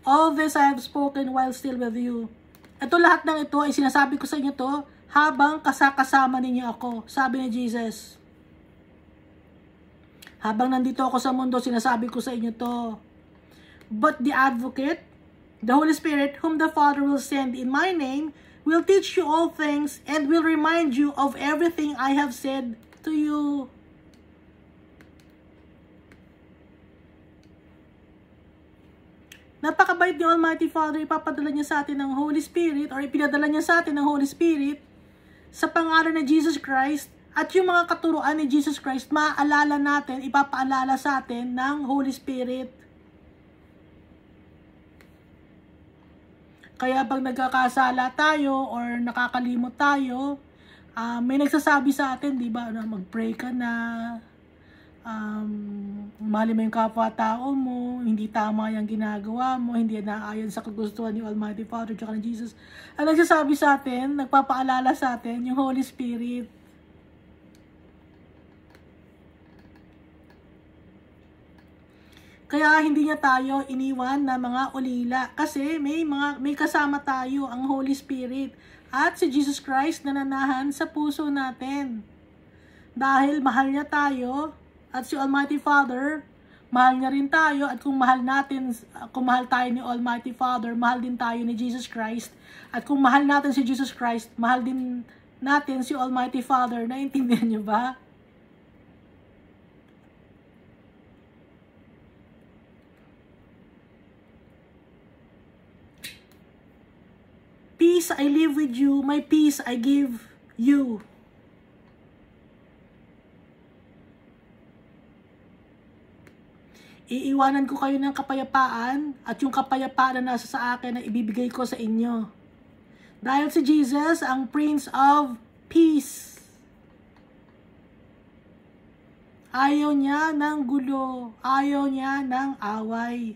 All this I have spoken while still with you. Ito lahat ng ito ay sinasabi ko sa inyo to habang kasakasama ninyo ako. Sabi ni Jesus. Habang nandito ako sa mundo, sinasabi ko sa inyo to. But the advocate, the Holy Spirit, whom the Father will send in my name, will teach you all things and will remind you of everything I have said to you. Napakabait ni Almighty Father, ipapadala niya sa atin ng Holy Spirit or ipinadala niya sa atin ng Holy Spirit sa pangalan ni Jesus Christ at yung mga katuruan ni Jesus Christ, maaalala natin, ipapaalala sa atin ng Holy Spirit. Kaya pag nagkakasala tayo or nakakalimot tayo, uh, may nagsasabi sa atin, di ba, na mag-pray ka na, um, mali mo yung kapwa-tao mo, hindi tama yung ginagawa mo, hindi naayon sa kagustuhan ni Almighty Father at ni Jesus. Ang nagsasabi sa atin, nagpapaalala sa atin, yung Holy Spirit. Kaya hindi niya tayo iniwan na mga ulila kasi may mga may kasama tayo ang Holy Spirit at si Jesus Christ na nanahan sa puso natin. Dahil mahal niya tayo, at si Almighty Father, mahal niya rin tayo at kung mahal natin, kung mahal tayo ni Almighty Father, mahal din tayo ni Jesus Christ. At kung mahal natin si Jesus Christ, mahal din natin si Almighty Father. Naintindihan niyo ba? Peace I live with you, my peace I give you. Iiwanan ko kayo ng kapayapaan at yung kapayapaan na nasa sa akin na ibibigay ko sa inyo. Dahil si Jesus ang Prince of Peace. Ayaw niya ng gulo. Ayaw niya ng away.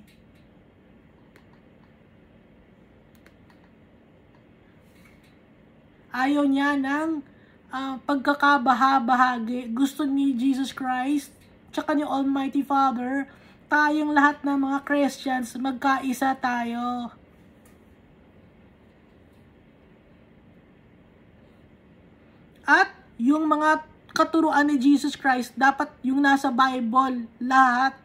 Ayaw niya ng uh, pagkakabaha-bahagi. Gusto ni Jesus Christ, tsaka ni Almighty Father, tayong lahat ng mga Christians, magkaisa tayo. At yung mga katuruan ni Jesus Christ, dapat yung nasa Bible, lahat.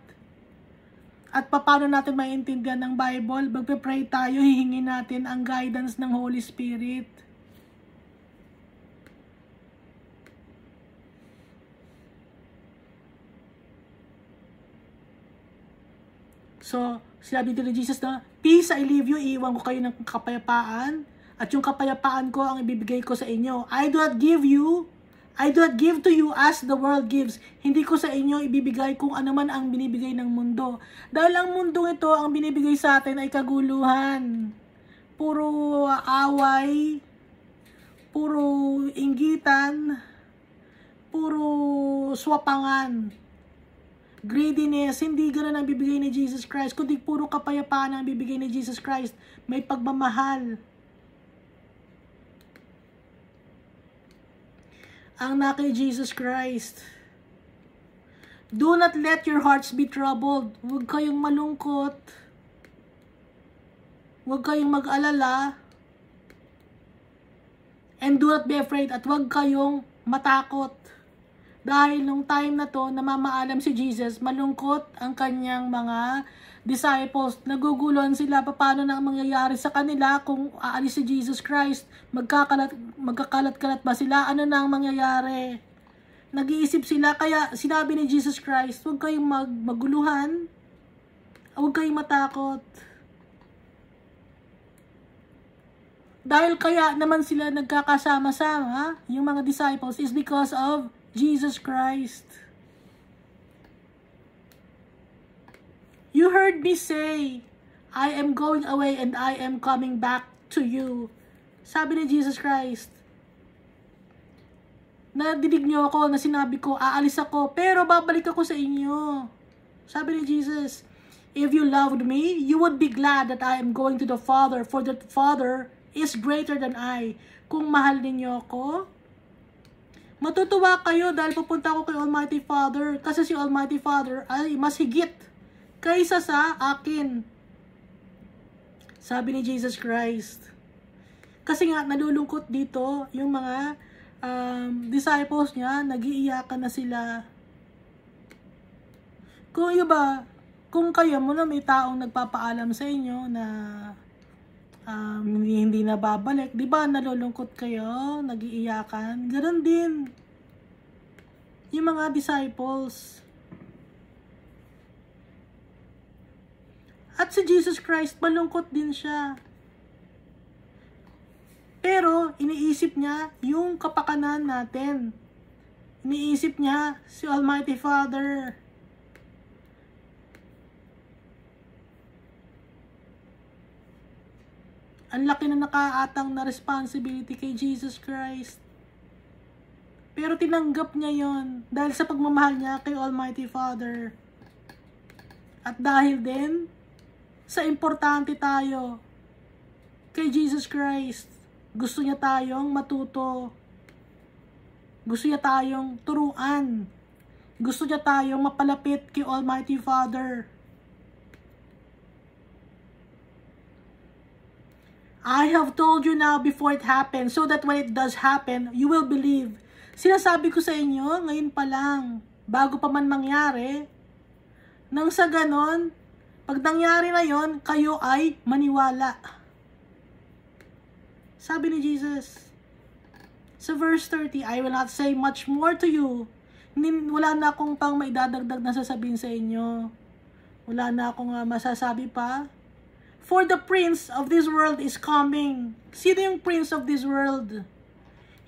At paano natin maintindihan ng Bible? Magpe-pray tayo, hihingi natin ang guidance ng Holy Spirit. So, sinabi dito ni Jesus na, Peace I leave you, iiwan ko kayo ng kapayapaan, at yung kapayapaan ko ang ibibigay ko sa inyo. I do not give you, I do not give to you as the world gives. Hindi ko sa inyo ibibigay kung ano man ang binibigay ng mundo. Dahil ang mundong ito, ang binibigay sa atin ay kaguluhan. Puro away, puro inggitan, puro swapangan greediness, hindi ganun ang bibigay ni Jesus Christ, kundi puro kapayapaan ang bibigay ni Jesus Christ. May pagmamahal. Ang na kay Jesus Christ. Do not let your hearts be troubled. Huwag kayong malungkot. Huwag kayong mag-alala. And do not be afraid at huwag kayong matakot. Dahil nung time na to, namamaalam si Jesus, malungkot ang kanyang mga disciples. Nagugulon sila paano na ang mangyayari sa kanila kung aalis si Jesus Christ. Magkakalat, magkakalat-kalat ba sila? Ano na ang mangyayari? Nag-iisip sila, kaya sinabi ni Jesus Christ, huwag kayong mag maguluhan, huwag kayong matakot. Dahil kaya naman sila nagkakasama-sama, yung mga disciples, is because of Jesus Christ. You heard me say, I am going away and I am coming back to you. Sabi ni Jesus Christ. Nadidig niyo ako na sinabi ko, aalis ako, pero babalik ako sa inyo. Sabi ni Jesus, If you loved me, you would be glad that I am going to the Father, for the Father is greater than I. Kung mahal ninyo ako, Matutuwa kayo dahil pupunta ako kay Almighty Father kasi si Almighty Father ay mas higit kaysa sa akin. Sabi ni Jesus Christ. Kasi nga nalulungkot dito yung mga um, disciples niya, nagiiyakan na sila. Kung yung ba, kung kayo mo na may taong nagpapaalam sa inyo na um, hindi, hindi na babalik. Di ba nalulungkot kayo, nagiiyakan? Ganon din. Yung mga disciples. At si Jesus Christ, malungkot din siya. Pero, iniisip niya yung kapakanan natin. Iniisip niya si Almighty Father. Ang laki na nakaatang na responsibility kay Jesus Christ. Pero tinanggap niya yon dahil sa pagmamahal niya kay Almighty Father. At dahil din sa importante tayo kay Jesus Christ. Gusto niya tayong matuto. Gusto niya tayong turuan. Gusto niya tayong mapalapit kay Almighty Father. I have told you now before it happens so that when it does happen, you will believe. Sinasabi ko sa inyo, ngayon pa lang, bago pa man mangyari, nang sa ganon, pag nangyari na yon, kayo ay maniwala. Sabi ni Jesus, sa verse 30, I will not say much more to you. Wala na akong pang maidadagdag na sasabihin sa inyo. Wala na akong uh, masasabi pa For the prince of this world is coming. Sino yung prince of this world?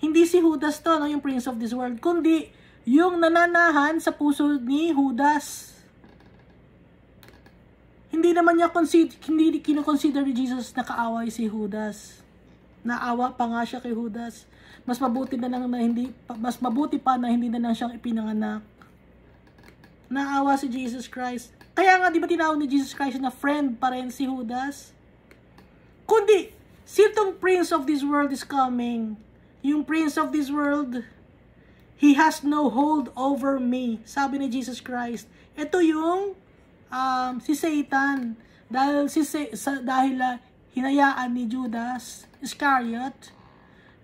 Hindi si Judas to, no, yung prince of this world, kundi yung nananahan sa puso ni Judas. Hindi naman niya consider, hindi kinoconsider ni Jesus na kaaway si Judas. Naawa pa nga siya kay Judas. Mas mabuti na lang na hindi mas mabuti pa na hindi na lang siyang ipinanganak. Naawa si Jesus Christ. Kaya nga, di ba tinawag ni Jesus Christ na friend pa rin si Judas? Kundi, sitong prince of this world is coming. Yung prince of this world, he has no hold over me. Sabi ni Jesus Christ. Ito yung um, si Satan. Dahil, si, sa, dahil uh, hinayaan ni Judas Iscariot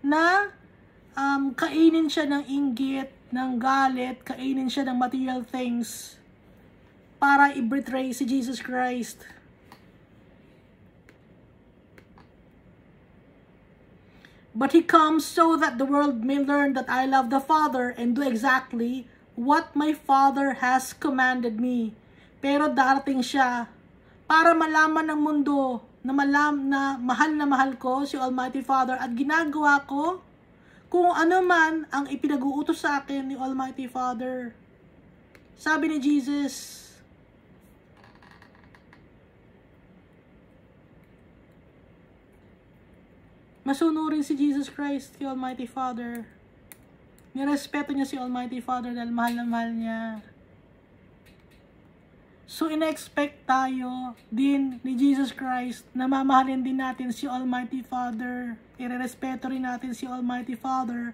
na um, kainin siya ng inggit, ng galit, kainin siya ng material things para i-betray si Jesus Christ. But he comes so that the world may learn that I love the Father and do exactly what my Father has commanded me. Pero darating siya para malaman ng mundo na malam na mahal na mahal ko si Almighty Father at ginagawa ko kung ano man ang ipinag-uutos sa akin ni Almighty Father. Sabi ni Jesus, Masunurin si Jesus Christ kay Almighty Father. Nirespeto niya si Almighty Father dahil mahal na mahal niya. So, in-expect tayo din ni Jesus Christ na mamahalin din natin si Almighty Father. Irerespeto rin natin si Almighty Father.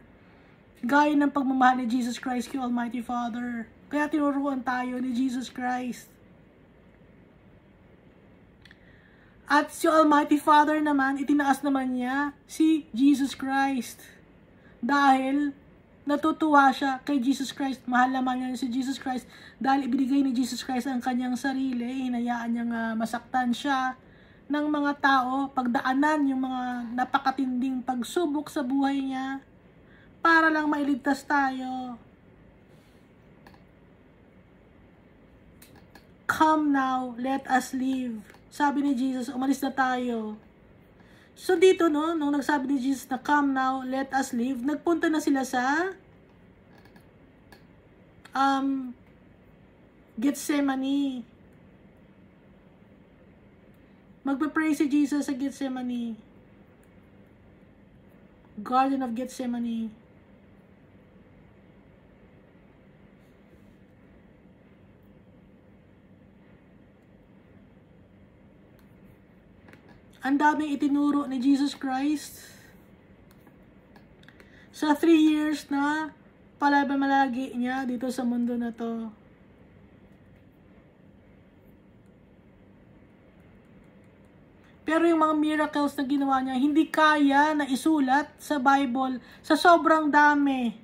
Gaya ng pagmamahal ni Jesus Christ kay Almighty Father. Kaya tinuruan tayo ni Jesus Christ. At si Almighty Father naman, itinaas naman niya si Jesus Christ. Dahil natutuwa siya kay Jesus Christ. Mahal naman niya si Jesus Christ dahil ibinigay ni Jesus Christ ang kanyang sarili. Hinayaan niyang uh, masaktan siya ng mga tao, pagdaanan yung mga napakatinding pagsubok sa buhay niya para lang mailigtas tayo. Come now, let us live. Sabi ni Jesus, umalis na tayo. So dito no, nung nagsabi ni Jesus na come now, let us leave, nagpunta na sila sa um Gethsemane. Magpe-pray si Jesus sa Gethsemane. Garden of Gethsemane. Ang daming itinuro ni Jesus Christ sa 3 years na palabamalagi niya dito sa mundo na to. Pero yung mga miracles na ginawa niya, hindi kaya na isulat sa Bible sa sobrang dami.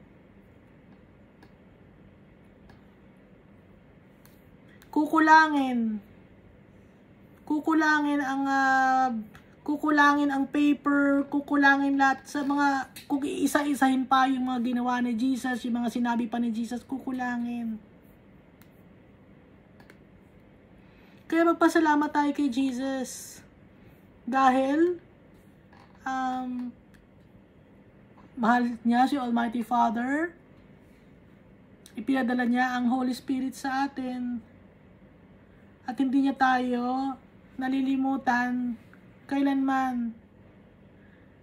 Kukulangin kukulangin ang uh, kukulangin ang paper, kukulangin lahat sa mga kung iisa-isahin pa yung mga ginawa ni Jesus, yung mga sinabi pa ni Jesus, kukulangin. Kaya magpasalamat tayo kay Jesus. Dahil um, mahal niya si Almighty Father. Ipinadala niya ang Holy Spirit sa atin. At hindi niya tayo nalilimutan kailanman.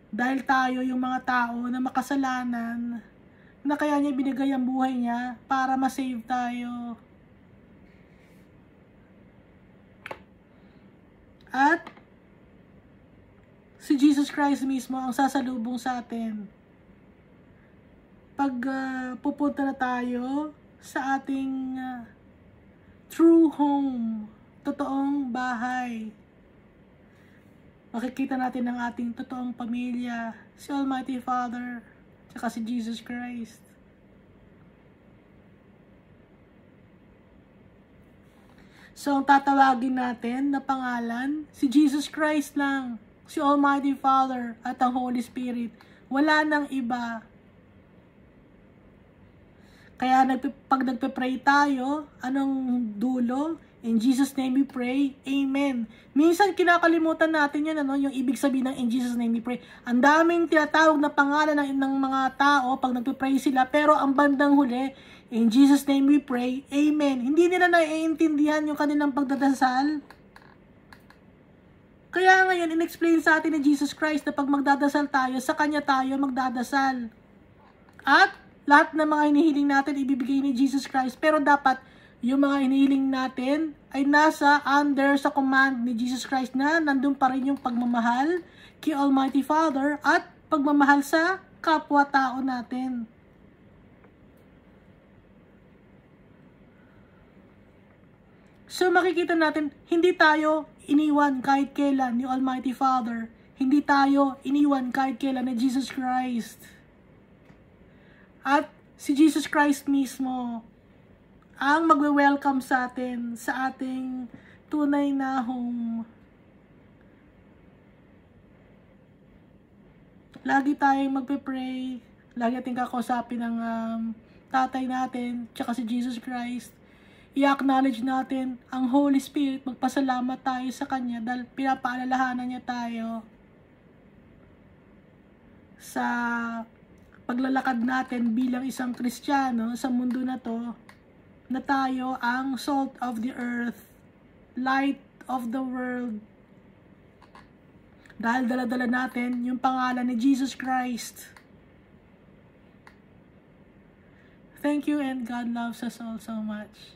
Dahil tayo yung mga tao na makasalanan, na kaya niya binigay ang buhay niya para ma-save tayo. At si Jesus Christ mismo ang sasalubong sa atin. Pag uh, pupunta na tayo sa ating uh, true home, totoong bahay. Makikita natin ang ating totoong pamilya, si Almighty Father, tsaka si Jesus Christ. So, ang tatawagin natin na pangalan, si Jesus Christ lang, si Almighty Father, at ang Holy Spirit. Wala nang iba. Kaya pag nagpe-pray tayo, anong dulo? In Jesus name we pray. Amen. Minsan kinakalimutan natin yan, ano, yung ibig sabihin ng in Jesus name we pray. Ang daming tinatawag na pangalan ng, ng mga tao pag nagpe-pray sila, pero ang bandang huli, in Jesus name we pray. Amen. Hindi nila naiintindihan yung kanilang pagdadasal. Kaya ngayon, in-explain sa atin ni Jesus Christ na pag magdadasal tayo, sa Kanya tayo magdadasal. At lahat ng mga hinihiling natin ibibigay ni Jesus Christ. Pero dapat yung mga inihiling natin ay nasa under sa command ni Jesus Christ na nandun pa rin yung pagmamahal kay Almighty Father at pagmamahal sa kapwa-tao natin. So makikita natin, hindi tayo iniwan kahit kailan ni Almighty Father. Hindi tayo iniwan kahit kailan ni Jesus Christ. At si Jesus Christ mismo ang magwe-welcome sa atin sa ating tunay na home. Lagi tayong magpe-pray, lagi ating kakausapin ng um, tatay natin, tsaka si Jesus Christ i-acknowledge natin ang Holy Spirit, magpasalamat tayo sa Kanya dahil pinapaalalahanan niya tayo sa paglalakad natin bilang isang Kristiyano sa mundo na to na tayo ang salt of the earth, light of the world. Dahil dala-dala natin yung pangalan ni Jesus Christ. Thank you and God loves us all so much.